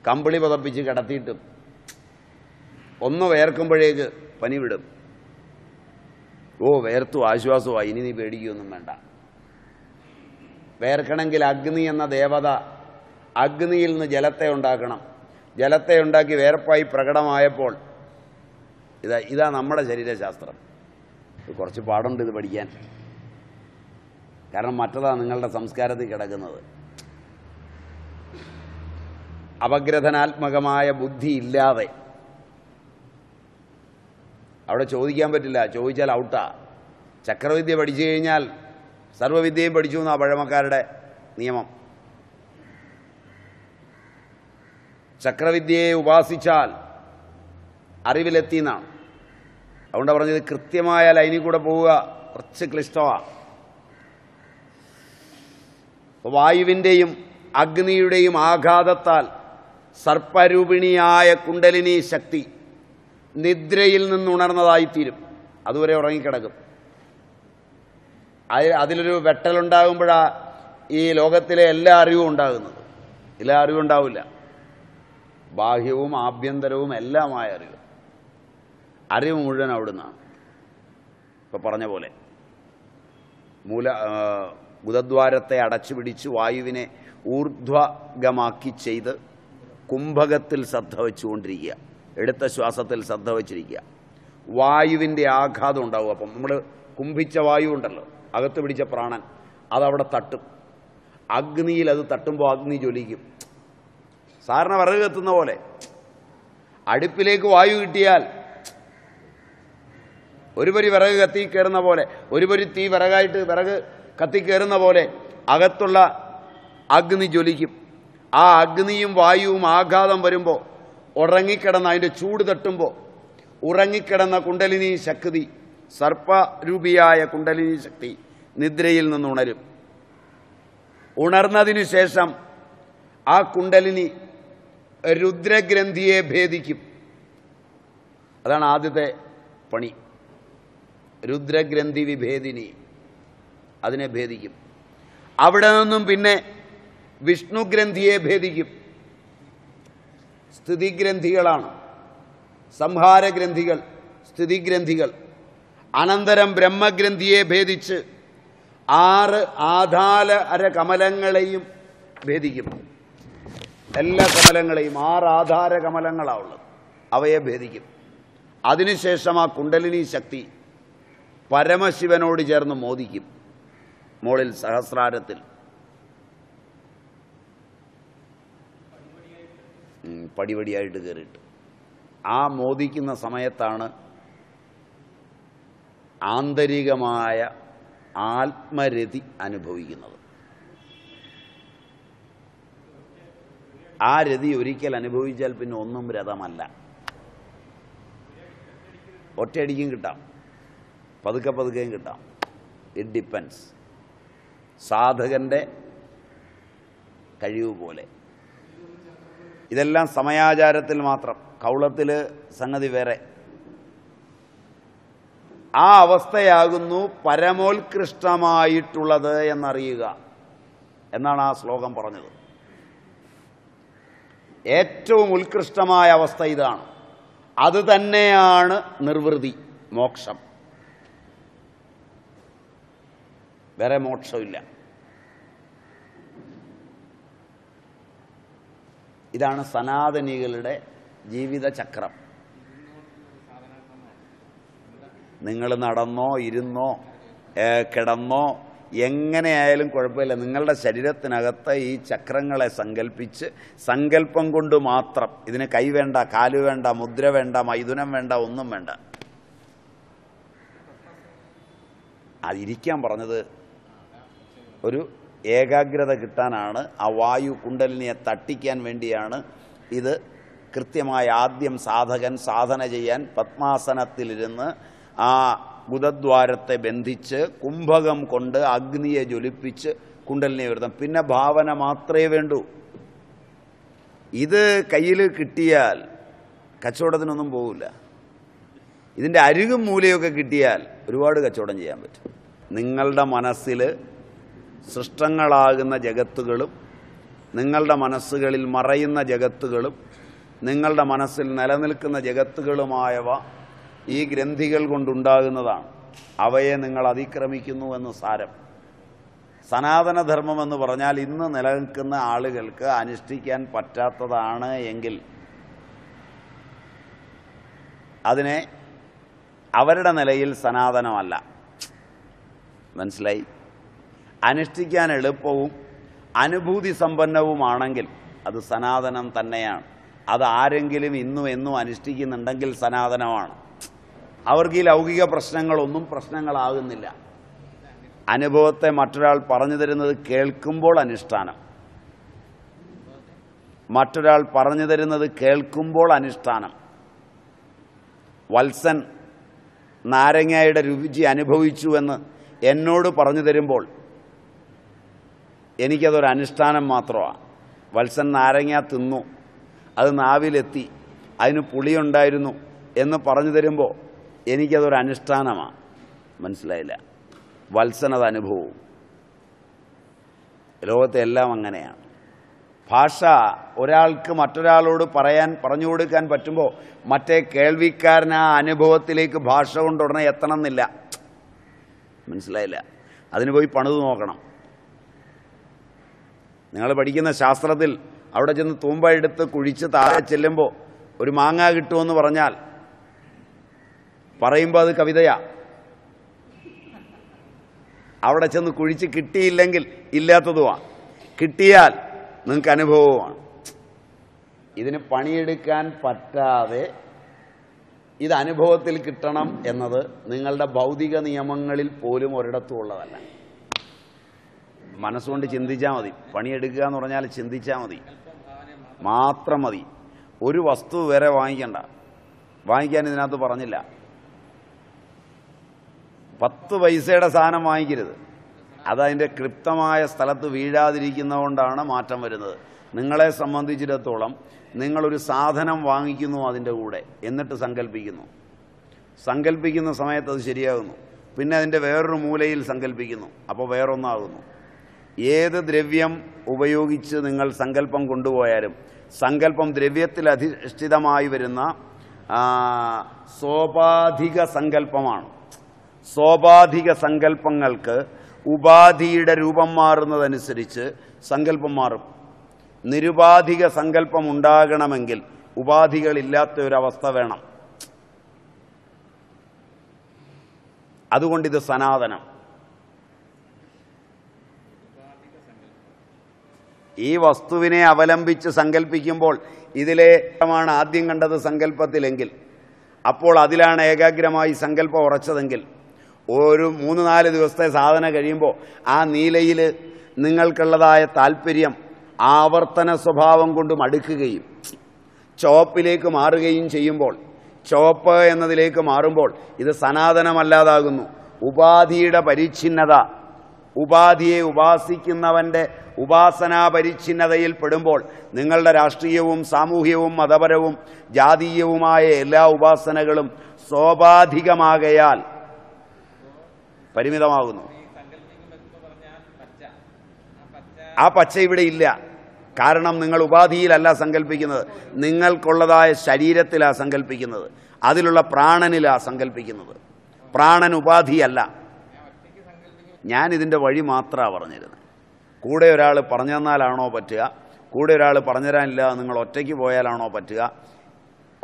കമ്പിളി പതപ്പിച്ച് കിടത്തിയിട്ടും ഒന്ന് വേർക്കുമ്പോഴേക്ക് പനി വിടും. ഓ വേർത്തു ആശ്വാസമായി. ഇനി നീ പേടിക്കുകയൊന്നും വേണ്ട. വേർക്കണമെങ്കിൽ അഗ്നി എന്ന ദേവത അഗ്നിയിൽ നിന്ന് ജലത്തെ ഉണ്ടാക്കണം. ജലത്തെ ഉണ്ടാക്കി വേർപ്പായി പ്രകടമായപ്പോൾ ഇതാ ഇതാ നമ്മുടെ ശരീരശാസ്ത്രം. കുറച്ച് പാടുണ്ട് ഇത് പഠിക്കാൻ. കാരണം മറ്റതാ നിങ്ങളുടെ സംസ്കാരത്തിൽ കിടക്കുന്നത്. അപഗ്രഥനാത്മകമായ ബുദ്ധി ഇല്ലാതെ അവിടെ ചോദിക്കാൻ പറ്റില്ല. ചോദിച്ചാൽ ഔട്ടാ ചക്രവിദ്യ പഠിച്ചു കഴിഞ്ഞാൽ സർവവിദ്യയും പഠിച്ചു എന്നാ പഴമക്കാരുടെ നിയമം. ചക്രവിദ്യയെ ഉപാസിച്ചാൽ അറിവിലെത്തി എന്നാണ്. അതുകൊണ്ട് പറഞ്ഞത് കൃത്യമായ ലൈനിൽ കൂടെ പോവുക കുറച്ച് ക്ലിഷ്ടമാണ് വായുവിന്റെയും അഗ്നിയുടെയും ആഘാതത്താൽ സർപ്പരൂപിണിയായ കുണ്ടലിനി ശക്തി നിദ്രയിൽ നിന്ന് നിന്നുണർന്നതായിത്തീരും അതുവരെ ഉറങ്ങിക്കിടക്കും. അത് അതിലൊരു വെട്ടലുണ്ടാകുമ്പോഴാ ഈ ലോകത്തിലെ എല്ലാ അറിവും ഉണ്ടാകുന്നത്. എല്ലാ അറിവും ഉണ്ടാവില്ല. ബാഹ്യവും ആഭ്യന്തരവും എല്ലാമായ അറിവ്. അറിവ് മുഴുവൻ അവിടുന്നാണ് ഇപ്പൊ പറഞ്ഞ പോലെ. മൂല ഗുദദ്വാരത്തെ അടച്ചു പിടിച്ച് വായുവിനെ ഊർധ്വഗമാക്കി ചെയ്ത് കുംഭകത്തിൽ ശ്രദ്ധ വെച്ചുകൊണ്ടിരിക്കുക. എടുത്ത ശ്വാസത്തിൽ ശ്രദ്ധ വച്ചിരിക്കുക. വായുവിന്റെ ആഘാതം ഉണ്ടാവും. അപ്പം നമ്മൾ കുംഭിച്ച വായു ഉണ്ടല്ലോ അകത്ത് പിടിച്ച പ്രാണൻ അതവിടെ തട്ടും. അഗ്നിയിൽ അത് തട്ടുമ്പോൾ അഗ്നി ജ്വലിക്കും. സാറിന് വിറക് എത്തുന്ന പോലെ. അടുപ്പിലേക്ക് വായു കിട്ടിയാൽ ഒരു പരി വിറക് കത്തി കയറുന്ന പോലെ ഒരു പരി തീ വിറകായിട്ട് വിറക് കത്തിക്കയറുന്ന പോലെ അകത്തുള്ള അഗ്നി ജ്വലിക്കും. ആ അഗ്നിയും വായുവും ആഘാതം വരുമ്പോൾ ഉറങ്ങിക്കിടന്ന അതിന്റെ ചൂട് തട്ടുമ്പോൾ ഉറങ്ങിക്കിടന്ന കുണ്ടലിനി ശക്തി സർപ്പരൂപിയായ കുണ്ടലിനി ശക്തി നിദ്രയിൽ നിന്ന് ഉണരും. ഉണർന്നതിനു ശേഷം ആ കുണ്ടലിനി രുദ്രഗ്രന്ഥിയെ ഭേദിക്കും. അതാണ് ആദ്യത്തെ പണി. രുദ്രഗ്രന്ഥി വിഭേദിനി അതിനെ ഭേദിക്കും. അവിടെ നിന്നും പിന്നെ വിഷ്ണുഗ്രന്ഥിയെ ഭേദിക്കും. സ്ഥിതിഗ്രന്ഥികളാണ്. സംഹാരഗ്രന്ഥികൾ സ്ഥിതിഗ്രന്ഥികൾ. അനന്തരം ബ്രഹ്മഗ്രന്ഥിയെ ഭേദിച്ച് ആറ് ആധാല അര കമലങ്ങളെയും ഭേദിക്കും എല്ലാ കമലങ്ങളെയും ആറ് ആധാര കമലങ്ങളാണുള്ളത് അവയെ ഭേദിക്കും അതിനുശേഷം ആ കുണ്ടലിനി ശക്തി പരമശിവനോട് ചേർന്ന് മോദിക്കും. മോളിൽ സഹസ്രാരത്തിൽ പടിപടിയായിട്ട് കയറിയിട്ട് ആ മോദിക്കുന്ന സമയത്താണ് ആന്തരികമായ ആത്മരതി അനുഭവിക്കുന്നത്. ആ രതി ഒരിക്കൽ അനുഭവിച്ചാൽ പിന്നെ ഒന്നും രഥമല്ല. ഒറ്റയടിക്കും കിട്ടാം. പതുക്കെ പതുക്കെയും കിട്ടാം. ഇറ്റ് ഡിപ്പെൻസ് സാധകന്റെ കഴിവ് പോലെ. ഇതെല്ലാം സമയാചാരത്തിൽ മാത്രം. കൗളത്തിൽ സംഗതി വേറെ. ആ അവസ്ഥയാകുന്നു പരമോത്കൃഷ്ടമായിട്ടുള്ളത് എന്നറിയുക. എന്നാണ് ആ ശ്ലോകം പറഞ്ഞത്. ഏറ്റവും ഉത്കൃഷ്ടമായ അവസ്ഥ ഇതാണ്. അത് തന്നെയാണ് നിർവൃതി മോക്ഷം. വേറെ മോക്ഷമില്ല. ഇതാണ് സനാതനികളുടെ ജീവിതചക്രം നിങ്ങൾ നടന്നോ ഇരുന്നോ കിടന്നോ എങ്ങനെയായാലും കുഴപ്പമില്ല. നിങ്ങളുടെ ശരീരത്തിനകത്ത് ഈ ചക്രങ്ങളെ സങ്കല്പിച്ച് സങ്കല്പം കൊണ്ട് മാത്രം ഇതിന് കൈ വേണ്ട കാൽ വേണ്ട മുദ്ര വേണ്ട മൈഥുനം വേണ്ട ഒന്നും വേണ്ട. അതിരിക്കാൻ പറഞ്ഞത് ഒരു ഏകാഗ്രത കിട്ടാനാണ് ആ വായു കുണ്ടലിനെ തട്ടിക്കാൻ വേണ്ടിയാണ് ഇത് കൃത്യമായി ആദ്യം സാധകൻ സാധന ചെയ്യാൻ പത്മാസനത്തിലിരുന്ന് ആ ഗുദദ്വാരത്തെ ബന്ധിച്ച് കുംഭകം കൊണ്ട് അഗ്നിയെ ജ്വലിപ്പിച്ച് കുണ്ടലിനെ ഉയർത്താം. പിന്നെ ഭാവന മാത്രമേ വേണ്ടൂ. ഇത് കയ്യിൽ കിട്ടിയാൽ കച്ചവടത്തിനൊന്നും പോവില്ല. ഇതിന്റെ അരികും മൂലയൊക്കെ കിട്ടിയാൽ ഒരുപാട് കച്ചവടം ചെയ്യാൻ പറ്റും. നിങ്ങളുടെ മനസ്സിൽ സൃഷ്ടങ്ങളാകുന്ന ജഗത്തുകളും നിങ്ങളുടെ മനസ്സുകളിൽ മറയുന്ന ജഗത്തുകളും നിങ്ങളുടെ മനസ്സിൽ നിലനിൽക്കുന്ന ജഗത്തുകളുമായവ ഈ ഗ്രന്ഥികൾ കൊണ്ടുണ്ടാകുന്നതാണ്. അവയെ നിങ്ങൾ അതിക്രമിക്കുന്നു എന്ന് സാരം. സനാതനധർമ്മം എന്ന് പറഞ്ഞാൽ ഇന്ന് നിലനിൽക്കുന്ന ആളുകൾക്ക് അനുഷ്ഠിക്കാൻ പറ്റാത്തതാണ് എങ്കിൽ അതിനെ അവരുടെ നിലയിൽ സനാതനമല്ല. മനസ്സിലായി? അനുഷ്ഠിക്കാൻ എളുപ്പവും അനുഭൂതി സമ്പന്നവുമാണെങ്കിൽ അത് സനാതനം തന്നെയാണ്. അത് ആരെങ്കിലും ഇന്നും എന്നും അനുഷ്ഠിക്കുന്നുണ്ടെങ്കിൽ സനാതനമാണ്. അവർക്ക് ഈ ലൗകിക പ്രശ്നങ്ങളൊന്നും പ്രശ്നങ്ങളാകുന്നില്ല. അനുഭവത്തെ മറ്റൊരാൾ പറഞ്ഞു തരുന്നത് കേൾക്കുമ്പോൾ അനുഷ്ഠാനം. മറ്റൊരാൾ പറഞ്ഞു തരുന്നത് കേൾക്കുമ്പോൾ അനുഷ്ഠാനം. വത്സൻ നാരങ്ങയുടെ രുചി അനുഭവിച്ചുവെന്ന് എന്നോട് പറഞ്ഞു തരുമ്പോൾ എനിക്കതൊരു അനുഷ്ഠാനം മാത്രമാണ് വത്സൻ നാരങ്ങ തിന്നു. അത് നാവിലെത്തി. അതിന് പുളിയുണ്ടായിരുന്നു എന്ന് പറഞ്ഞു തരുമ്പോൾ എനിക്കതൊരു അനുഷ്ഠാനമാണ് മനസ്സിലായില്ല. വത്സനത് അനുഭവവും. ലോകത്തെ എല്ലാം അങ്ങനെയാണ് ഭാഷ ഒരാൾക്ക് മറ്റൊരാളോട് പറയാൻ പറഞ്ഞു കൊടുക്കാൻ പറ്റുമ്പോൾ മറ്റേ കേൾവിക്കാരൻ ആ അനുഭവത്തിലേക്ക് ഭാഷ കൊണ്ട് ഉടനെ എത്തണം എന്നില്ല മനസ്സിലായില്ല. അതിന് പോയി പണിത് നോക്കണം. നിങ്ങൾ പഠിക്കുന്ന ശാസ്ത്രത്തിൽ അവിടെ ചെന്ന് തൂമ്പ എടുത്ത് കുഴിച്ച് താഴെ ചെല്ലുമ്പോൾ ഒരു മാങ്ങ കിട്ടുമെന്ന് പറഞ്ഞാൽ പറയുമ്പോൾ അത് കവിതയാ. അവിടെ ചെന്ന് കുഴിച്ച് കിട്ടിയില്ലെങ്കിൽ ഇല്ലാത്തതുമാണ് കിട്ടിയാൽ നിങ്ങൾക്ക് അനുഭവമാണ് ഇതിന് പണിയെടുക്കാൻ പറ്റാതെ ഇത് അനുഭവത്തിൽ കിട്ടണം എന്നത് നിങ്ങളുടെ ഭൗതിക നിയമങ്ങളിൽ പോലും ഒരിടത്തും ഉള്ളതല്ല. മനസ്സുകൊണ്ട് ചിന്തിച്ചാൽ മതി. പണിയെടുക്കുക എന്ന് പറഞ്ഞാൽ ചിന്തിച്ചാൽ മതി. മാത്രം മതി. ഒരു വസ്തു വരെ വാങ്ങിക്കണ്ട. വാങ്ങിക്കാൻ ഇതിനകത്ത് പറഞ്ഞില്ല. പത്ത് പൈസയുടെ സാധനം വാങ്ങിക്കരുത്. അതതിന്റെ ക്ലിപ്തമായ സ്ഥലത്ത് വീഴാതിരിക്കുന്നതുകൊണ്ടാണ് മാറ്റം വരുന്നത്. നിങ്ങളെ സംബന്ധിച്ചിടത്തോളം നിങ്ങളൊരു സാധനം വാങ്ങിക്കുന്നു അതിന്റെ കൂടെ എന്നിട്ട് സങ്കല്പിക്കുന്നു. സങ്കല്പിക്കുന്ന സമയത്ത് അത് ശരിയാകുന്നു. പിന്നെ അതിന്റെ വേറൊരു മൂലയിൽ സങ്കല്പിക്കുന്നു. അപ്പോൾ വേറൊന്നാകുന്നു. ഏത് ദ്രവ്യം ഉപയോഗിച്ച് നിങ്ങൾ സങ്കല്പം കൊണ്ടുപോയാലും സങ്കല്പം ദ്രവ്യത്തിൽ അധിഷ്ഠിതമായി വരുന്ന സോപാധിക സങ്കല്പമാണ്. സോപാധിക സങ്കല്പങ്ങൾക്ക് ഉപാധിയുടെ രൂപം മാറുന്നതനുസരിച്ച് സങ്കല്പം മാറും. നിരുപാധിക സങ്കല്പം ഉണ്ടാകണമെങ്കിൽ ഉപാധികളില്ലാത്ത ഒരവസ്ഥ വേണം. അതുകൊണ്ടിത് സനാതനം. ഈ വസ്തുവിനെ അവലംബിച്ച് സങ്കല്പിക്കുമ്പോൾ ഇതിലെ മാണ് ആദ്യം കണ്ടത് സങ്കല്പത്തിലെങ്കിൽ അപ്പോൾ അതിലാണ് ഏകാഗ്രമായി സങ്കല്പം ഉറച്ചതെങ്കിൽ. ഒരു മൂന്ന് നാല് ദിവസത്തെ സാധന കഴിയുമ്പോൾ ആ നീലയിൽ നിങ്ങൾക്കുള്ളതായ താല്പര്യം ആവർത്തന സ്വഭാവം കൊണ്ട് മടുക്കുകയും ചുവപ്പിലേക്ക് മാറുകയും ചെയ്യുമ്പോൾ ചുവപ്പ് എന്നതിലേക്ക് മാറുമ്പോൾ ഇത് സനാതനമല്ലാതാകുന്നു. ഉപാധിയുടെ പരിച്ഛിന്നത ഉപാധിയെ ഉപാസിക്കുന്നവന്റെ ഉപാസനാ പെടുമ്പോൾ നിങ്ങളുടെ രാഷ്ട്രീയവും സാമൂഹ്യവും മതപരവും ജാതീയവുമായ എല്ലാ ഉപാസനകളും സ്വാഭാധികമാകയാൽ പരിമിതമാകുന്നു. ആ പച്ച ഇവിടെ ഇല്ല. കാരണം നിങ്ങൾ ഉപാധിയിലല്ല സങ്കല്പിക്കുന്നത് നിങ്ങൾക്കുള്ളതായ ശരീരത്തിലാണ് സങ്കല്പിക്കുന്നത് അതിലുള്ള പ്രാണനിലാണ് സങ്കല്പിക്കുന്നത് പ്രാണൻ ഉപാധിയല്ല ഞാൻ ഇതിന്റെ വഴി മാത്രമാണ് പറഞ്ഞിരുന്നത് കൂടെ ഒരാൾ പറഞ്ഞു തന്നാലാണോ പറ്റുക? കൂടെ ഒരാൾ പറഞ്ഞു തരാനില്ല നിങ്ങൾ ഒറ്റയ്ക്ക് പോയാലാണോ പറ്റുക?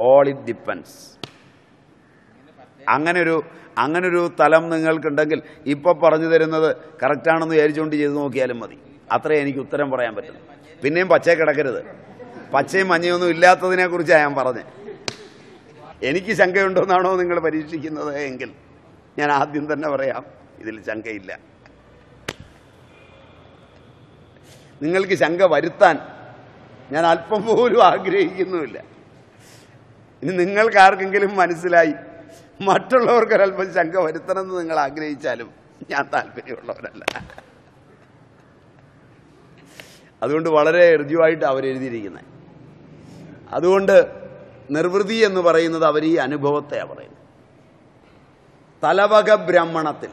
ഓൾ ഇറ്റ് ഡിപ്പെൻസ് അങ്ങനൊരു അങ്ങനൊരു തലം നിങ്ങൾക്കുണ്ടെങ്കിൽ ഇപ്പോൾ പറഞ്ഞു തരുന്നത് കറക്റ്റാണെന്ന് വിചാരിച്ചുകൊണ്ട് ചെയ്ത് നോക്കിയാലും മതി. അത്രേ എനിക്ക് ഉത്തരം പറയാൻ പറ്റും പിന്നെയും പച്ചേ കിടക്കരുത്. പച്ചയും മഞ്ഞയൊന്നും ഇല്ലാത്തതിനെക്കുറിച്ചാണ് ഞാൻ പറഞ്ഞത് എനിക്ക് ശങ്കയുണ്ടോന്നാണോ നിങ്ങൾ പരീക്ഷിക്കുന്നത് എങ്കിൽ ഞാൻ ആദ്യം തന്നെ പറയാം. ഇതിൽ ശങ്കയില്ല. നിങ്ങൾക്ക് ശങ്ക വരുത്താൻ ഞാൻ അല്പം പോലും ആഗ്രഹിക്കുന്നുമില്ല. ഇനി നിങ്ങൾക്ക് ആർക്കെങ്കിലും മനസ്സിലായി മറ്റുള്ളവർക്കൊരല്പം ശങ്ക വരുത്തണമെന്ന് നിങ്ങൾ ആഗ്രഹിച്ചാലും ഞാൻ താല്പര്യമുള്ളവരല്ല. അതുകൊണ്ട് വളരെ ഋജുവായിട്ട് അവരെഴുതിയിരിക്കുന്നത്. അതുകൊണ്ട് നിർവൃതി എന്ന് പറയുന്നത് അവർ ഈ അനുഭവത്തെയാണ് പറയുന്നത്. തലവക ബ്രാഹ്മണത്തിൽ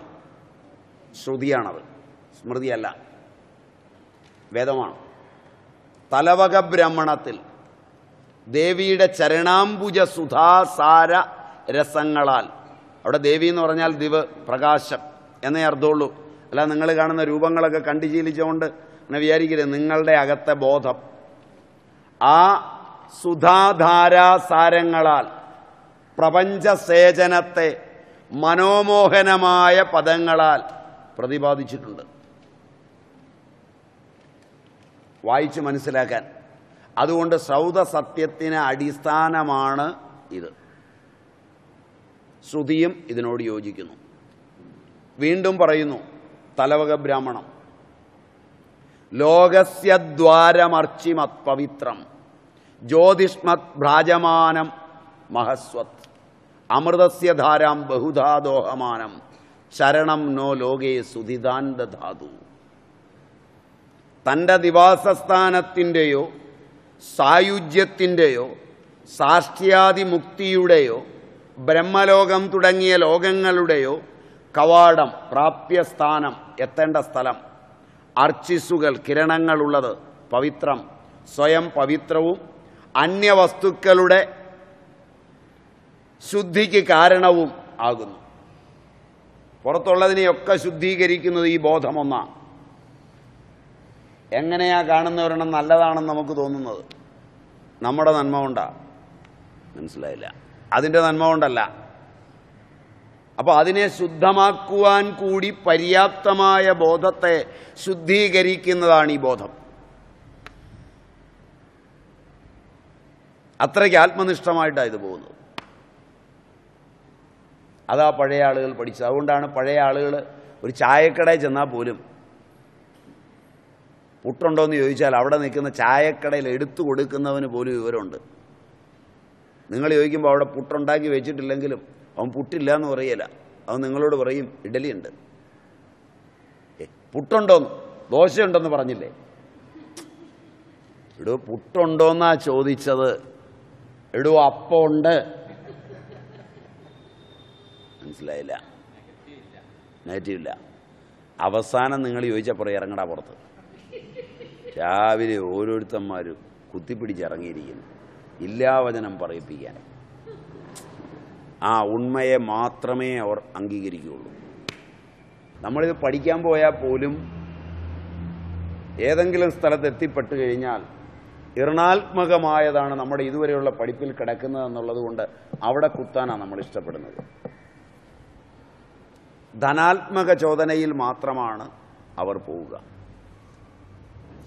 ശ്രുതിയാണത് സ്മൃതിയല്ല. വേദമാണ്. തലവക ബ്രഹ്മണത്തിൽ ദേവിയുടെ ചരണാംബുജ സുധാസാര രസങ്ങളാൽ. അവിടെ ദേവി എന്ന് പറഞ്ഞാൽ ദിവ പ്രകാശം എന്നേ അർത്ഥമുള്ളൂ. അല്ല നിങ്ങൾ കാണുന്ന രൂപങ്ങളൊക്കെ കണ്ടു ശീലിച്ചുകൊണ്ട് അങ്ങനെ വിചാരിക്കരുത്. നിങ്ങളുടെ അകത്തെ ബോധം. ആ സുധാധാരാസാരങ്ങളാൽ പ്രപഞ്ചസേചനത്തെ മനോമോഹനമായ പദങ്ങളാൽ പ്രതിപാദിച്ചിട്ടുണ്ട്. വായിച്ച് മനസ്സിലാക്കാൻ. അതുകൊണ്ട് സൗദസത്യത്തിന് അടിസ്ഥാനമാണ് ഇത്. ശ്രുതിയും ഇതിനോട് യോജിക്കുന്നു. വീണ്ടും പറയുന്നു തലവക ബ്രാഹ്മണം ലോകസ്യദ്വാരമർച്ചിമത് പവിത്രം ജ്യോതിഷ്മത് ഭ്രാജമാനം മഹസ്വത് അമൃതസ്യധാരാം ബഹുധാദോഹമാനം ബഹുധാ ദോഹമാനം. ശരണം നോ ലോകേ സുധിതാൻ ദധാതു തന്റെ നിവാസസ്ഥാനത്തിന്റെയോ സായുജ്യത്തിന്റെയോ സാഷ്ട്യാദിമുക്തിയുടെയോ ബ്രഹ്മലോകം തുടങ്ങിയ ലോകങ്ങളുടെയോ കവാടം പ്രാപ്യസ്ഥാനം എത്തേണ്ട സ്ഥലം അർച്ചിസുകൾ കിരണങ്ങളുള്ളത് പവിത്രം സ്വയം പവിത്രവും അന്യവസ്തുക്കളുടെ ശുദ്ധിക്ക് കാരണവും ആകുന്നു. പുറത്തുള്ളതിനെയൊക്കെ ശുദ്ധീകരിക്കുന്നത് ഈ ബോധമൊന്നാണ് എങ്ങനെയാ കാണുന്നവരെണ്ണം നല്ലതാണെന്ന് നമുക്ക് തോന്നുന്നത്? നമ്മുടെ നന്മ കൊണ്ടാ. മനസ്സിലായില്ല. അതിന്റെ നന്മ കൊണ്ടല്ല. അപ്പോൾ അതിനെ ശുദ്ധമാക്കുവാൻ കൂടി പര്യാപ്തമായ ബോധത്തെ ശുദ്ധീകരിക്കുന്നതാണ് ഈ ബോധം. അത്രയ്ക്ക് ആത്മനിഷ്ഠമായിട്ടാണ് ഇത് പോകുന്നത്. അതാ പഴയ ആളുകൾ പഠിച്ചത്. അതുകൊണ്ടാണ് പഴയ ആളുകൾ ഒരു ചായക്കടയിൽ ചെന്നാൽ പോലും പുട്ടുണ്ടോ എന്ന് ചോദിച്ചാൽ അവിടെ നിൽക്കുന്ന ചായക്കടയിൽ എടുത്തു കൊടുക്കുന്നവന് പോലും വിവരമുണ്ട്. നിങ്ങൾ ചോദിക്കുമ്പോൾ അവിടെ പുട്ടുണ്ടാക്കി വെച്ചിട്ടില്ലെങ്കിലും അവൻ പുട്ടില്ല എന്ന് പറയല അവൻ നിങ്ങളോട് പറയും ഇഡലിയുണ്ട്. ഏ, പുട്ടുണ്ടോന്ന്? ദോശയുണ്ടെന്ന് പറഞ്ഞില്ലേ? എടോ പുട്ടുണ്ടോന്നാ ചോദിച്ചത്. എടോ അപ്പമുണ്ട്. മനസ്സിലായില്ല. നെഗറ്റീവ് ഇല്ല അവസാനം നിങ്ങൾ ചോദിച്ചാൽ പറയും ഇറങ്ങടാ പുറത്ത്. രാവിലെ ഓരോരുത്തന്മാരും കുത്തിപ്പിടിച്ചിറങ്ങിയിരിക്കുന്നു. ഇല്ലാവചനം പറയിപ്പിക്കാൻ. ആ ഉണ്മയെ മാത്രമേ അവർ അംഗീകരിക്കുകയുള്ളൂ. നമ്മളിത് പഠിക്കാൻ പോയാൽ പോലും ഏതെങ്കിലും സ്ഥലത്ത് എത്തിപ്പെട്ട് കഴിഞ്ഞാൽ ഇർണാത്മകമായതാണ് നമ്മുടെ ഇതുവരെയുള്ള പഠിപ്പിൽ കിടക്കുന്നത് എന്നുള്ളത് കൊണ്ട് അവിടെ കുത്താനാണ് നമ്മൾ ഇഷ്ടപ്പെടുന്നത്. ധനാത്മക ചോദനയിൽ മാത്രമാണ് അവർ പോവുക.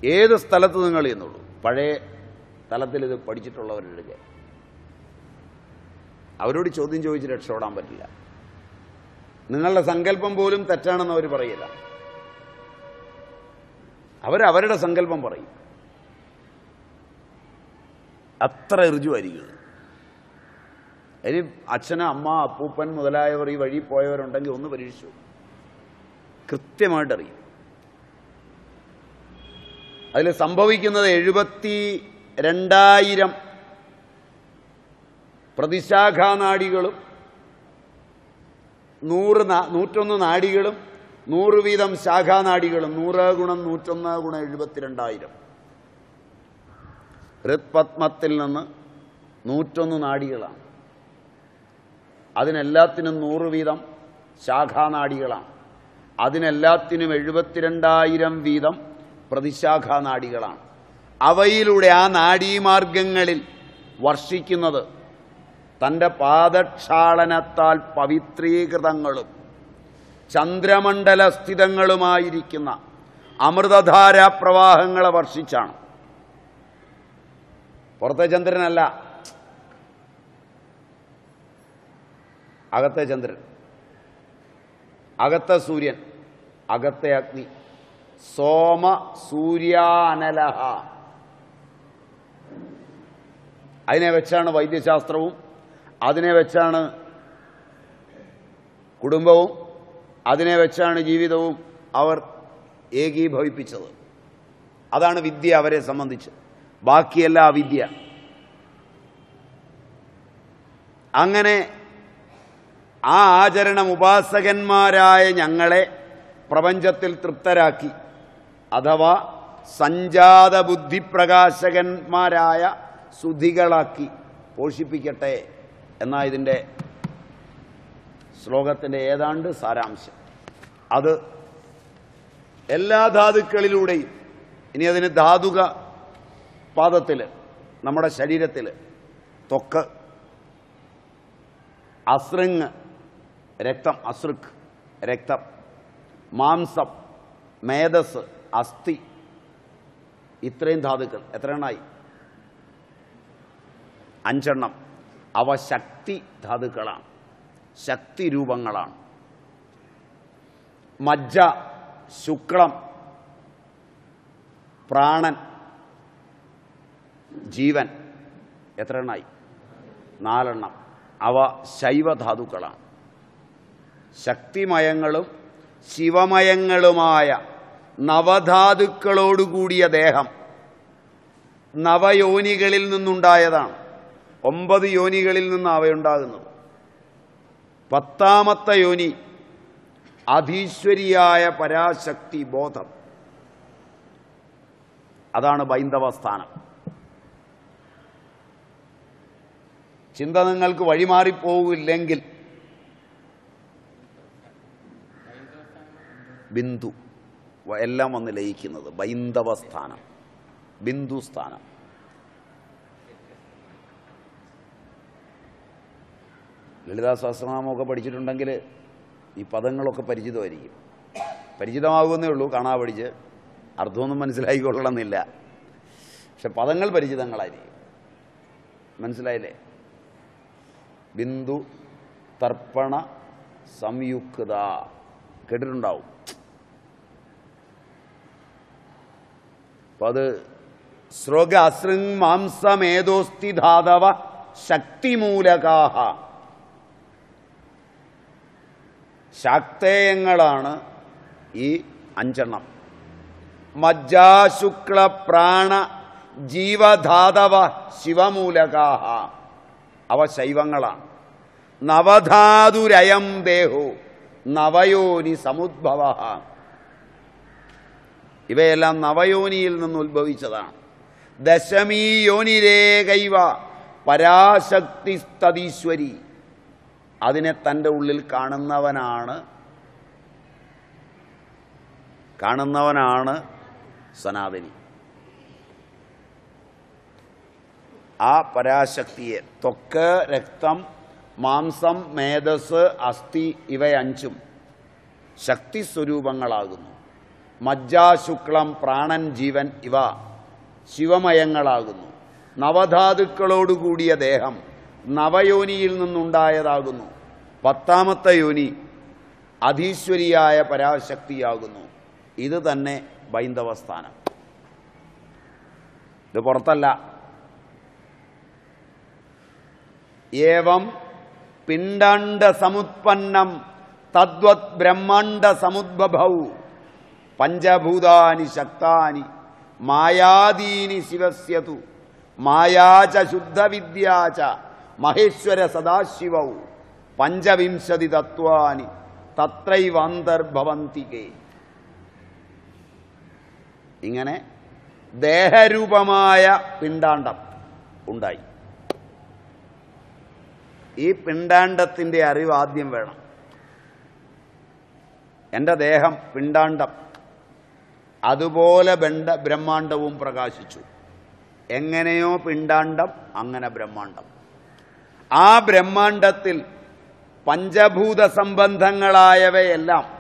ഏത് സ്ഥലത്ത് നിങ്ങൾ എന്നുള്ളൂ പഴയ തലത്തിൽ ഇത് പഠിച്ചിട്ടുള്ളവരുടെ അവരോട് ചോദ്യം ചോദിച്ച് രക്ഷപ്പെടാൻ പറ്റില്ല. നിങ്ങളുടെ സങ്കല്പം പോലും തെറ്റാണെന്ന് അവർ പറയില്ല. അവരവരുടെ സങ്കല്പം പറയും. അത്ര ഋജുവായിരിക്കും ഇനി അച്ഛന അമ്മ അപ്പൂപ്പൻ മുതലായവർ ഈ വഴി പോയവരുണ്ടെങ്കിൽ ഒന്ന് പരീക്ഷിച്ചു. കൃത്യമായിട്ടറിയും. അതിൽ സംഭവിക്കുന്നത് എഴുപത്തി രണ്ടായിരം പ്രതിശാഖാനാടികളും നൂറ് നൂറ്റൊന്ന് നാടികളും നൂറ് വീതം ശാഖാനാടികളും നൂറ് ഗുണം നൂറ്റൊന്ന് ഗുണം എഴുപത്തിരണ്ടായിരം. ഹൃത്പത്മത്തിൽ നിന്ന് നൂറ്റൊന്ന് നാടികളാണ്. അതിനെല്ലാത്തിനും നൂറ് വീതം ശാഖാനാടികളാണ്. അതിനെല്ലാത്തിനും എഴുപത്തിരണ്ടായിരം വീതം പ്രതിശാഖാനാടികളാണ്. അവയിലൂടെ ആ നാഡീമാർഗങ്ങളിൽ വർഷിക്കുന്നത് തന്റെ പാദക്ഷാളനത്താൽ പവിത്രീകൃതങ്ങളും ചന്ദ്രമണ്ഡല സ്ഥിതങ്ങളുമായിരിക്കുന്ന അമൃതധാരാ പ്രവാഹങ്ങളെ വർഷിച്ചാണ്. പുറത്തെ ചന്ദ്രനല്ല അകത്തെ ചന്ദ്രൻ അകത്തെ സൂര്യൻ അകത്തെ അഗ്നി. സോമ സൂര്യാനലഹ. അതിനെ വെച്ചാണ് വൈദ്യശാസ്ത്രവും അതിനെ വെച്ചാണ് കുടുംബവും അതിനെ വെച്ചാണ് ജീവിതവും അവർ ഏകീഭവിപ്പിച്ചത്. അതാണ് വിദ്യ അവരെ സംബന്ധിച്ച്. ബാക്കിയല്ല വിദ്യ. അങ്ങനെ ആ ആചരണം ഉപാസകന്മാരായ ഞങ്ങളെ പ്രപഞ്ചത്തിൽ തൃപ്തരാക്കി. അഥവാ സഞ്ജാത ബുദ്ധിപ്രകാശകന്മാരായ സുധികളാക്കി പോഷിപ്പിക്കട്ടെ എന്നാ ഇതിന്റെ ശ്ലോകത്തിന്റെ ഏതാണ്ട് സാരാംശം. അത് എല്ലാ ധാതുക്കളിലൂടെയും ഇനി അതിന് ധാതുക പാദത്തിൽ നമ്മുടെ ശരീരത്തിൽ തൊക്ക് അസൃങ് രക്തം അസൃക് രക്തം മാംസം മേധസ് അസ്ഥി ഇത്രയും ധാതുക്കൾ. എത്ര എണ്ണമായി അഞ്ചെണ്ണം. അവ ശക്തി ധാതുക്കളാണ്. ശക്തി രൂപങ്ങളാണ്. മജ്ജ ശുക്ലം പ്രാണൻ ജീവൻ. എത്ര എണ്ണമായി നാലെണ്ണം. അവ ശൈവധാതുക്കളാണ്. ശക്തിമയങ്ങളും ശിവമയങ്ങളുമായ നവധാതുക്കളോടുകൂടിയ ദേഹം നവയോനികളിൽ നിന്നുണ്ടായതാണ്. ഒമ്പത് യോനികളിൽ നിന്ന് അവയുണ്ടാകുന്നത്. പത്താമത്തെ യോനി അധീശ്വരിയായ പരാശക്തി ബോധം. അതാണ് ബൈന്ദവ സ്ഥാനം ചിന്ത നിങ്ങൾക്ക് വഴിമാറിപ്പോകില്ലെങ്കിൽ ബിന്ദു. എല്ലാം വന്ന് ലയിക്കുന്നത്. ബൈന്ദവ സ്ഥാനം. ബിന്ദു സ്ഥാനം. ലളിതാ സഹസ്രനാമമൊക്കെ പഠിച്ചിട്ടുണ്ടെങ്കിൽ ഈ പദങ്ങളൊക്കെ പരിചിതമായിരിക്കും. പരിചിതമാകുമെന്നേ ഉള്ളൂ കാണാ പഠിച്ച്. അർത്ഥമൊന്നും മനസ്സിലായിക്കൊള്ളണമെന്നില്ല. പക്ഷെ പദങ്ങൾ പരിചിതങ്ങളായിരിക്കും. മനസ്സിലായില്ലേ? ബിന്ദു തർപ്പണ സംയുക്ത. കേട്ടിട്ടുണ്ടാവും. അപ്പൊ അത് ശ്രോക അസൃങ് മാംസമേതോസ്തി ധാതവ ശക്തിമൂലകാഹ. ശാക്തേയങ്ങളാണ് ഈ അഞ്ചെണ്ണം. മജ്ജാശുക്ല പ്രാണ ജീവധാതവ ശിവമൂലകാഹ. അവ ശൈവങ്ങളാണ്. നവധാതുരയം ദേഹോ നവയോനി സമുദ്ഭവ. ഇവയെല്ലാം നവയോനിയിൽ നിന്ന് ഉത്ഭവിച്ചതാണ്. ദശമീ യോനിരേഖൈവ പരാശക്തി സ്തീശ്വരി അതിനെ തന്റെ ഉള്ളിൽ കാണുന്നവനാണ് കാണുന്നവനാണ് സനാതനി. ആ പരാശക്തിയെ ത്വക്ക് രക്തം മാംസം മേധസ് അസ്ഥി ഇവയഞ്ചും ശക്തി സ്വരൂപങ്ങളാകുന്നു മജ്ജാശുക്ലം പ്രാണൻ ജീവൻ ഇവ ശിവമയങ്ങളാകുന്നു. നവധാതുക്കളോടുകൂടിയ ദേഹം നവയോനിയിൽ നിന്നുണ്ടായതാകുന്നു. പത്താമത്തെ യോനി അധീശ്വരിയായ പരാശക്തിയാകുന്നു. ഇത് തന്നെ ബൈന്ദവസ്ഥാനം ഇത് പുറത്തല്ല. ഏവം പിണ്ടാണ്ട സമുത്പന്നം തദ്വത് ബ്രഹ്മാണ്ട സമുദ്ഭവൗ പഞ്ചഭൂതാനി ശക്താനി മായാദീനി ശിവസ്യതു മായാച ശുദ്ധവിദ്യാച മഹേശ്വര സദാശിവൗ. പഞ്ചവിംശതി തത്വാനി തത്രൈവാന്തർഭവന്തികേ ഇങ്ങനെ ദേഹരൂപമായ പിണ്ടാണ്ടം ഉണ്ടായി. ഈ പിണ്ടാണ്ടത്തിന്റെ അറിവ് ആദ്യം വേണം. എന്റെ ദേഹം പിണ്ടാണ്ടം അതുപോലെ ബണ്ട ബ്രഹ്മാണ്ടവും പ്രകാശിച്ചു. എങ്ങനെയോ പിണ്ടാണ്ടം അങ്ങനെ ബ്രഹ്മാണ്ടം. ആ ബ്രഹ്മാണ്ടത്തിൽ പഞ്ചഭൂത സംബന്ധങ്ങളായവയെല്ലാം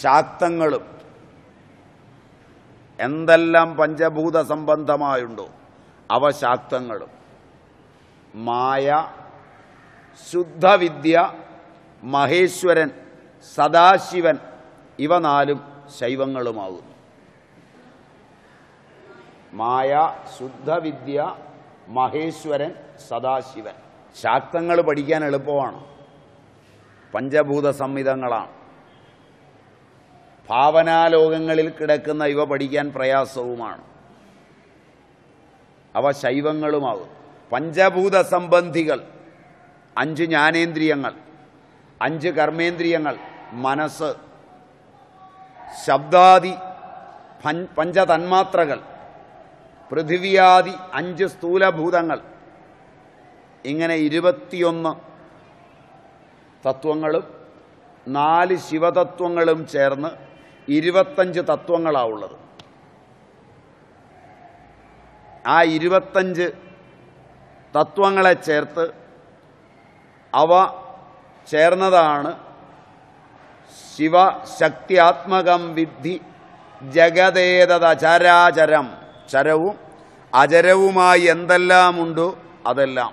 ശാക്തങ്ങളും എന്തെല്ലാം പഞ്ചഭൂത സംബന്ധമായുണ്ടോ അവ ശാക്തങ്ങളും. മായ ശുദ്ധവിദ്യ മഹേശ്വരൻ സദാശിവൻ ഇവ നാലും ശൈവങ്ങളുമാകുന്നു മായ ശുദ്ധവിദ്യ മഹേശ്വരൻ സദാശിവൻ. ശാക്തങ്ങൾ പഠിക്കാൻ എളുപ്പമാണ്. പഞ്ചഭൂത സംഹിതങ്ങളാണ്. ഭാവനാലോകങ്ങളിൽ കിടക്കുന്ന ഇവ പഠിക്കാൻ പ്രയാസവുമാണ്. അവ ശൈവങ്ങളുമാകും പഞ്ചഭൂത സംബന്ധികൾ അഞ്ച് ജ്ഞാനേന്ദ്രിയങ്ങൾ അഞ്ച് കർമ്മേന്ദ്രിയങ്ങൾ മനസ്സ് ശബ്ദാദി പഞ്ചതന്മാത്രകൾ പൃഥിവ്യാദി അഞ്ച് സ്ഥൂലഭൂതങ്ങൾ ഇങ്ങനെ ഇരുപത്തിയൊന്ന് തത്വങ്ങളും നാല് ശിവതത്വങ്ങളും ചേർന്ന് ഇരുപത്തഞ്ച് തത്വങ്ങളാവുള്ളത് ആ ഇരുപത്തഞ്ച് തത്വങ്ങളെ ചേർത്ത് അവ ചേർന്നതാണ് ശിവശക്തിയാത്മകം വിദ്ധി ജഗതേതദചരാചരം. ചരവും അചരവുമായി എന്തെല്ലാമുണ്ടോ അതെല്ലാം.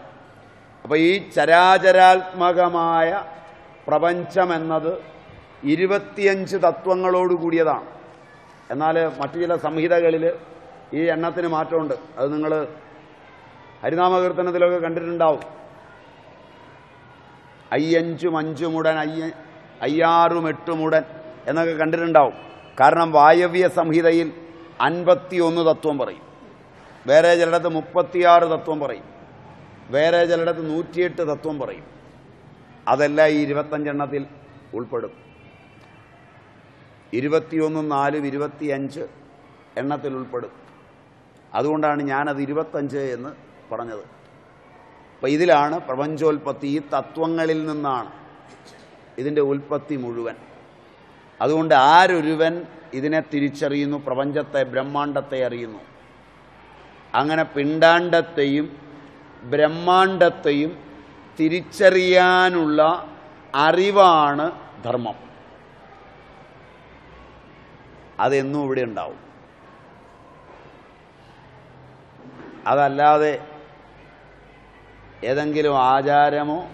അപ്പോൾ ഈ ചരാചരാത്മകമായ പ്രപഞ്ചമെന്നത് ഇരുപത്തിയഞ്ച് തത്വങ്ങളോട് കൂടിയതാണ്. എന്നാൽ മറ്റു ചില സംഹിതകളിൽ ഈ എണ്ണത്തിന് മാറ്റമുണ്ട്. അത് നിങ്ങൾ ഹരിനാമകീർത്തനത്തിലൊക്കെ കണ്ടിട്ടുണ്ടാവും. അയ്യഞ്ചും അഞ്ചുമുടൻ അയ്യ അയ്യാറും എട്ടുമുടൻ എന്നൊക്കെ കണ്ടിട്ടുണ്ടാവും. കാരണം വായവ്യ സംഹിതയിൽ അൻപത്തിയൊന്ന് തത്വം പറയും. വേറെ ചിലയിടത്ത് മുപ്പത്തിയാറ് തത്വം പറയും. വേറെ ചിലയിടത്ത് നൂറ്റിയെട്ട് തത്വം പറയും. അതെല്ലാം ഈ ഇരുപത്തഞ്ചെണ്ണത്തിൽ ഉൾപ്പെടും. ഇരുപത്തിയൊന്നും നാലും ഇരുപത്തിയഞ്ച് എണ്ണത്തിൽ ഉൾപ്പെടും. അതുകൊണ്ടാണ് ഞാനത് ഇരുപത്തഞ്ച് എന്ന് പറഞ്ഞത്. അപ്പം ഇതിലാണ് പ്രപഞ്ചോൽപത്തി ഈ തത്വങ്ങളിൽ നിന്നാണ് ഇതിന്റെ ഉൽപ്പത്തി മുഴുവൻ. അതുകൊണ്ട് ആരൊരുവൻ ഇതിനെ തിരിച്ചറിയുന്നു പ്രപഞ്ചത്തെ ബ്രഹ്മാണ്ടത്തെ അറിയുന്നു. അങ്ങനെ പിണ്ടാണ്ടത്തെയും ബ്രഹ്മാണ്ടത്തെയും തിരിച്ചറിയാനുള്ള അറിവാണ് ധർമ്മം. അതെന്നും ഇവിടെ ഉണ്ടാവും. അതല്ലാതെ ഏതെങ്കിലും ആചാരമോ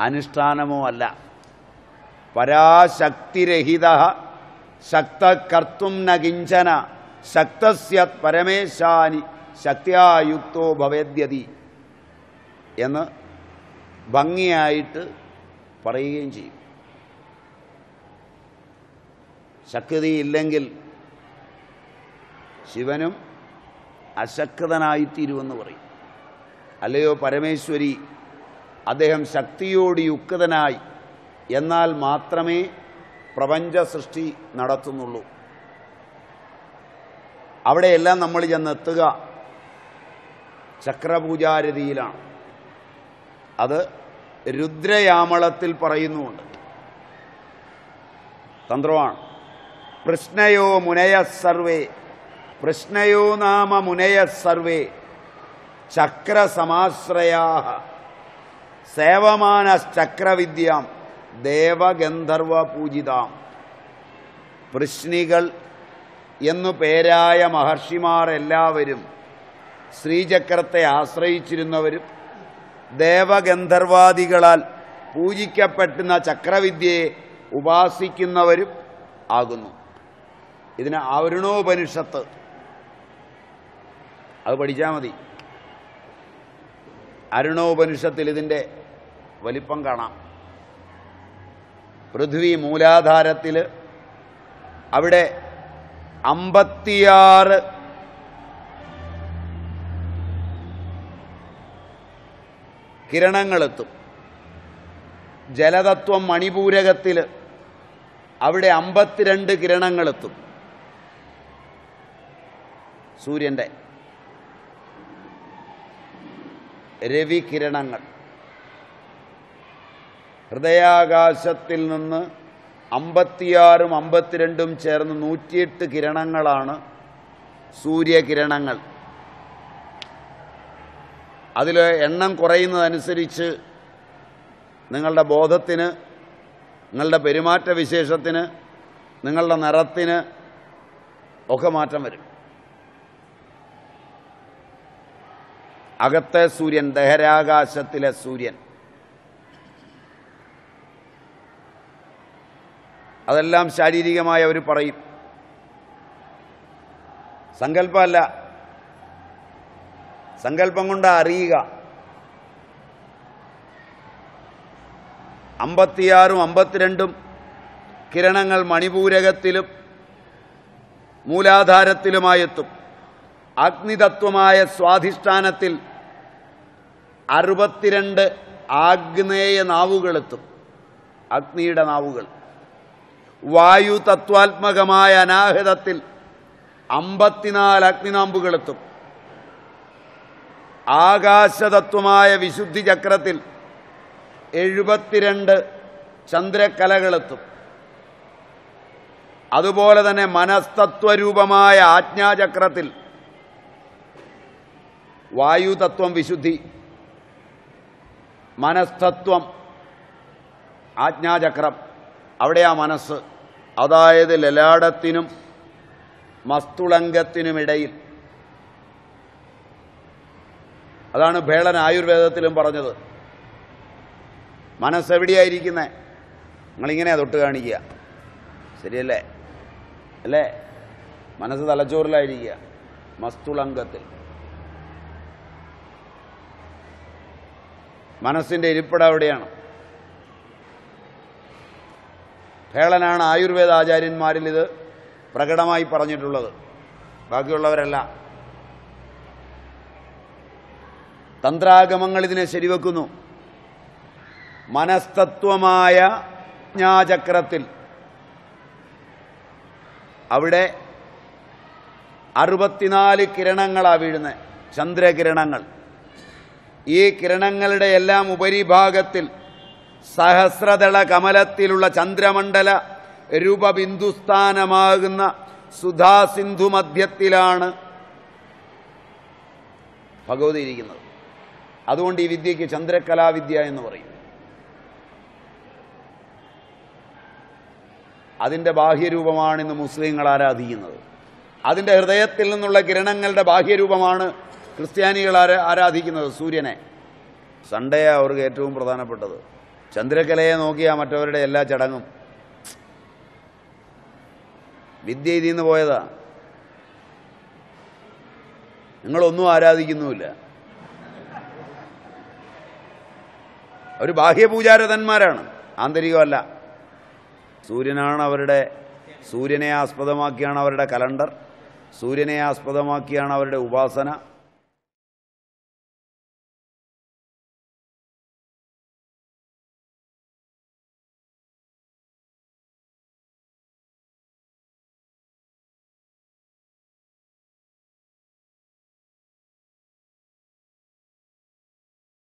അനുഷ്ഠാനമോ അല്ല. പരാശക്തിരഹിത. ശക്തകർത്തും ന കിഞ്ചന. ശക്തസ്യത് പരമേശാനി. ശക്തിയായുക്തോ ഭവേദ്യതി. എന്ന് ഭംഗിയായിട്ട് പറയുകയും ചെയ്യും. ശക്തിയില്ലെങ്കിൽ ശിവനും അശക്തനായിത്തീരുമെന്ന് പറയും. അല്ലയോ പരമേശ്വരി അദ്ദേഹം ശക്തിയോട് യുക്തനായി എന്നാൽ മാത്രമേ പ്രപഞ്ച സൃഷ്ടി നടത്തുന്നുള്ളൂ. അവിടെയെല്ലാം നമ്മൾ ചെന്നെത്തുക ചക്രപൂജാരതിയിലാണ്. അത് രുദ്രയാമളത്തിൽ പറയുന്നുമുണ്ട്. തന്ത്രമാണ്. പ്രശ്നയോ മുനയ സർവേ പ്രശ്നയോ നാമ മുനയ സർവേ ചക്രസമാശ്രയാ സേവമാനശ്ചക്രവിദ്യാം. ദേവഗന്ധർവ പൂജിത വൃഷ്ണികൾ എന്നു പേരായ മഹർഷിമാരെല്ലാവരും ശ്രീചക്രത്തെ ആശ്രയിച്ചിരുന്നവരും ദേവഗന്ധർവാദികളാൽ പൂജിക്കപ്പെട്ടുന്ന ചക്രവിദ്യയെ ഉപാസിക്കുന്നവരും ആകുന്നു. ഇതിന് അവരുണോപനിഷത്ത്. അത് പഠിച്ചാൽ മതി. അരുണോപനിഷത്തിൽ ഇതിന്റെ വലിപ്പം കാണാം. പൃഥ്വി മൂലാധാരത്തിൽ അവിടെ അമ്പത്തിയാറ് കിരണങ്ങളെത്തും. ജലതത്വം മണിപൂരകത്തിൽ അവിടെ അമ്പത്തിരണ്ട് കിരണങ്ങളെത്തും. സൂര്യന്റെ രവികിരണങ്ങൾ. ഹൃദയാകാശത്തിൽ നിന്ന് അമ്പത്തിയാറും അമ്പത്തിരണ്ടും ചേർന്ന് നൂറ്റിയെട്ട് കിരണങ്ങളാണ് സൂര്യകിരണങ്ങൾ. അതിൽ എണ്ണം കുറയുന്നതനുസരിച്ച് നിങ്ങളുടെ ബോധത്തിന് നിങ്ങളുടെ പെരുമാറ്റ വിശേഷത്തിന് നിങ്ങളുടെ നിറത്തിന് ഒക്കെ മാറ്റം വരും. അകത്തെ സൂര്യൻ ദഹരാകാശത്തിലെ സൂര്യൻ. അതെല്ലാം ശാരീരികമായി അവർ പറയും. സങ്കല്പമല്ല. സങ്കല്പം കൊണ്ട് അറിയുക. അമ്പത്തിയാറും അമ്പത്തിരണ്ടും കിരണങ്ങൾ മണിപൂരകത്തിലും മൂലാധാരത്തിലുമായെത്തും. അഗ്നിതത്വമായ സ്വാധിഷ്ഠാനത്തിൽ അറുപത്തിരണ്ട് ആഗ്നേയ നാവുകളെത്തും. അഗ്നിയുടെ നാവുകൾ. വായു തത്വാത്മകമായ അനാഹിതത്തിൽ അമ്പത്തിനാല് അഗ്നിനാമ്പുകളെത്തും ആകാശതത്വമായ വിശുദ്ധി ചക്രത്തിൽ എഴുപത്തിരണ്ട് ചന്ദ്രക്കലകളെത്തും അതുപോലെ തന്നെ മനസ്തത്വരൂപമായ ആജ്ഞാചക്രത്തിൽ വായുതത്വം വിശുദ്ധി മനസ്തത്വം ആജ്ഞാചക്രം. അവിടെയാ മനസ്സ്. അതായത് ലലാടത്തിനും മസ്തുളങ്കത്തിനുമിടയിൽ അതാണ് ഭേളൻ ആയുർവേദത്തിലും പറഞ്ഞത്. മനസ്സെവിടെയായിരിക്കുന്നത് നിങ്ങളിങ്ങനെ തൊട്ട് കാണിക്കുക. ശരിയല്ലേ? അല്ലേ? മനസ്സ് തലച്ചോറിലായിരിക്കുക. മസ്തുളങ്കത്തിൽ മനസ്സിന്റെ ഇരിപ്പിടം അവിടെയാണ്. ഭേളനാണ് ആയുർവേദ ആചാര്യന്മാരിൽ ഇത് പ്രകടമായി പറഞ്ഞിട്ടുള്ളത്. ബാക്കിയുള്ളവരല്ല. തന്ത്രാഗമങ്ങൾ ഇതിനെ ശരിവെക്കുന്നു. മനസ്തത്വമായ ജ്ഞാചക്രത്തിൽ അവിടെ അറുപത്തിനാല് കിരണങ്ങളാണ് വീഴുന്നത് ചന്ദ്രകിരണങ്ങൾ. ഈ കിരണങ്ങളുടെ എല്ലാം ഉപരിഭാഗത്തിൽ സഹസ്രദള കമലത്തിലുള്ള ചന്ദ്രമണ്ഡല രൂപബിന്ദുസ്ഥാനമാകുന്ന സുധാസിന്ധു മധ്യത്തിലാണ് ഭഗവതി ഇരിക്കുന്നത്. അതുകൊണ്ട് ഈ വിദ്യയ്ക്ക് ചന്ദ്രകലാവിദ്യ എന്ന് പറയും. അതിന്റെ ബാഹ്യരൂപമാണ് ഇന്ന് മുസ്ലിങ്ങൾ ആരാധിക്കുന്നത്. അതിന്റെ ഹൃദയത്തിൽ നിന്നുള്ള കിരണങ്ങളുടെ ബാഹ്യരൂപമാണ് ക്രിസ്ത്യാനികൾ ആരാധിക്കുന്നത്? സൂര്യനെ. സൺഡേ അവർക്ക് ഏറ്റവും പ്രധാനപ്പെട്ടത്. ചന്ദ്രകലയെ നോക്കിയാ മറ്റവരുടെ എല്ലാ ചടങ്ങും. വിദ്യ ഇതിൽ നിന്ന് പോയതാ. നിങ്ങളൊന്നും ആരാധിക്കുന്നുമില്ല. അവർ ബാഹ്യപൂജാരഥന്മാരാണ്. ആന്തരികമല്ല. സൂര്യനാണ് അവരുടെ സൂര്യനെ ആസ്പദമാക്കിയാണ് അവരുടെ കലണ്ടർ. സൂര്യനെ ആസ്പദമാക്കിയാണ് അവരുടെ ഉപാസന.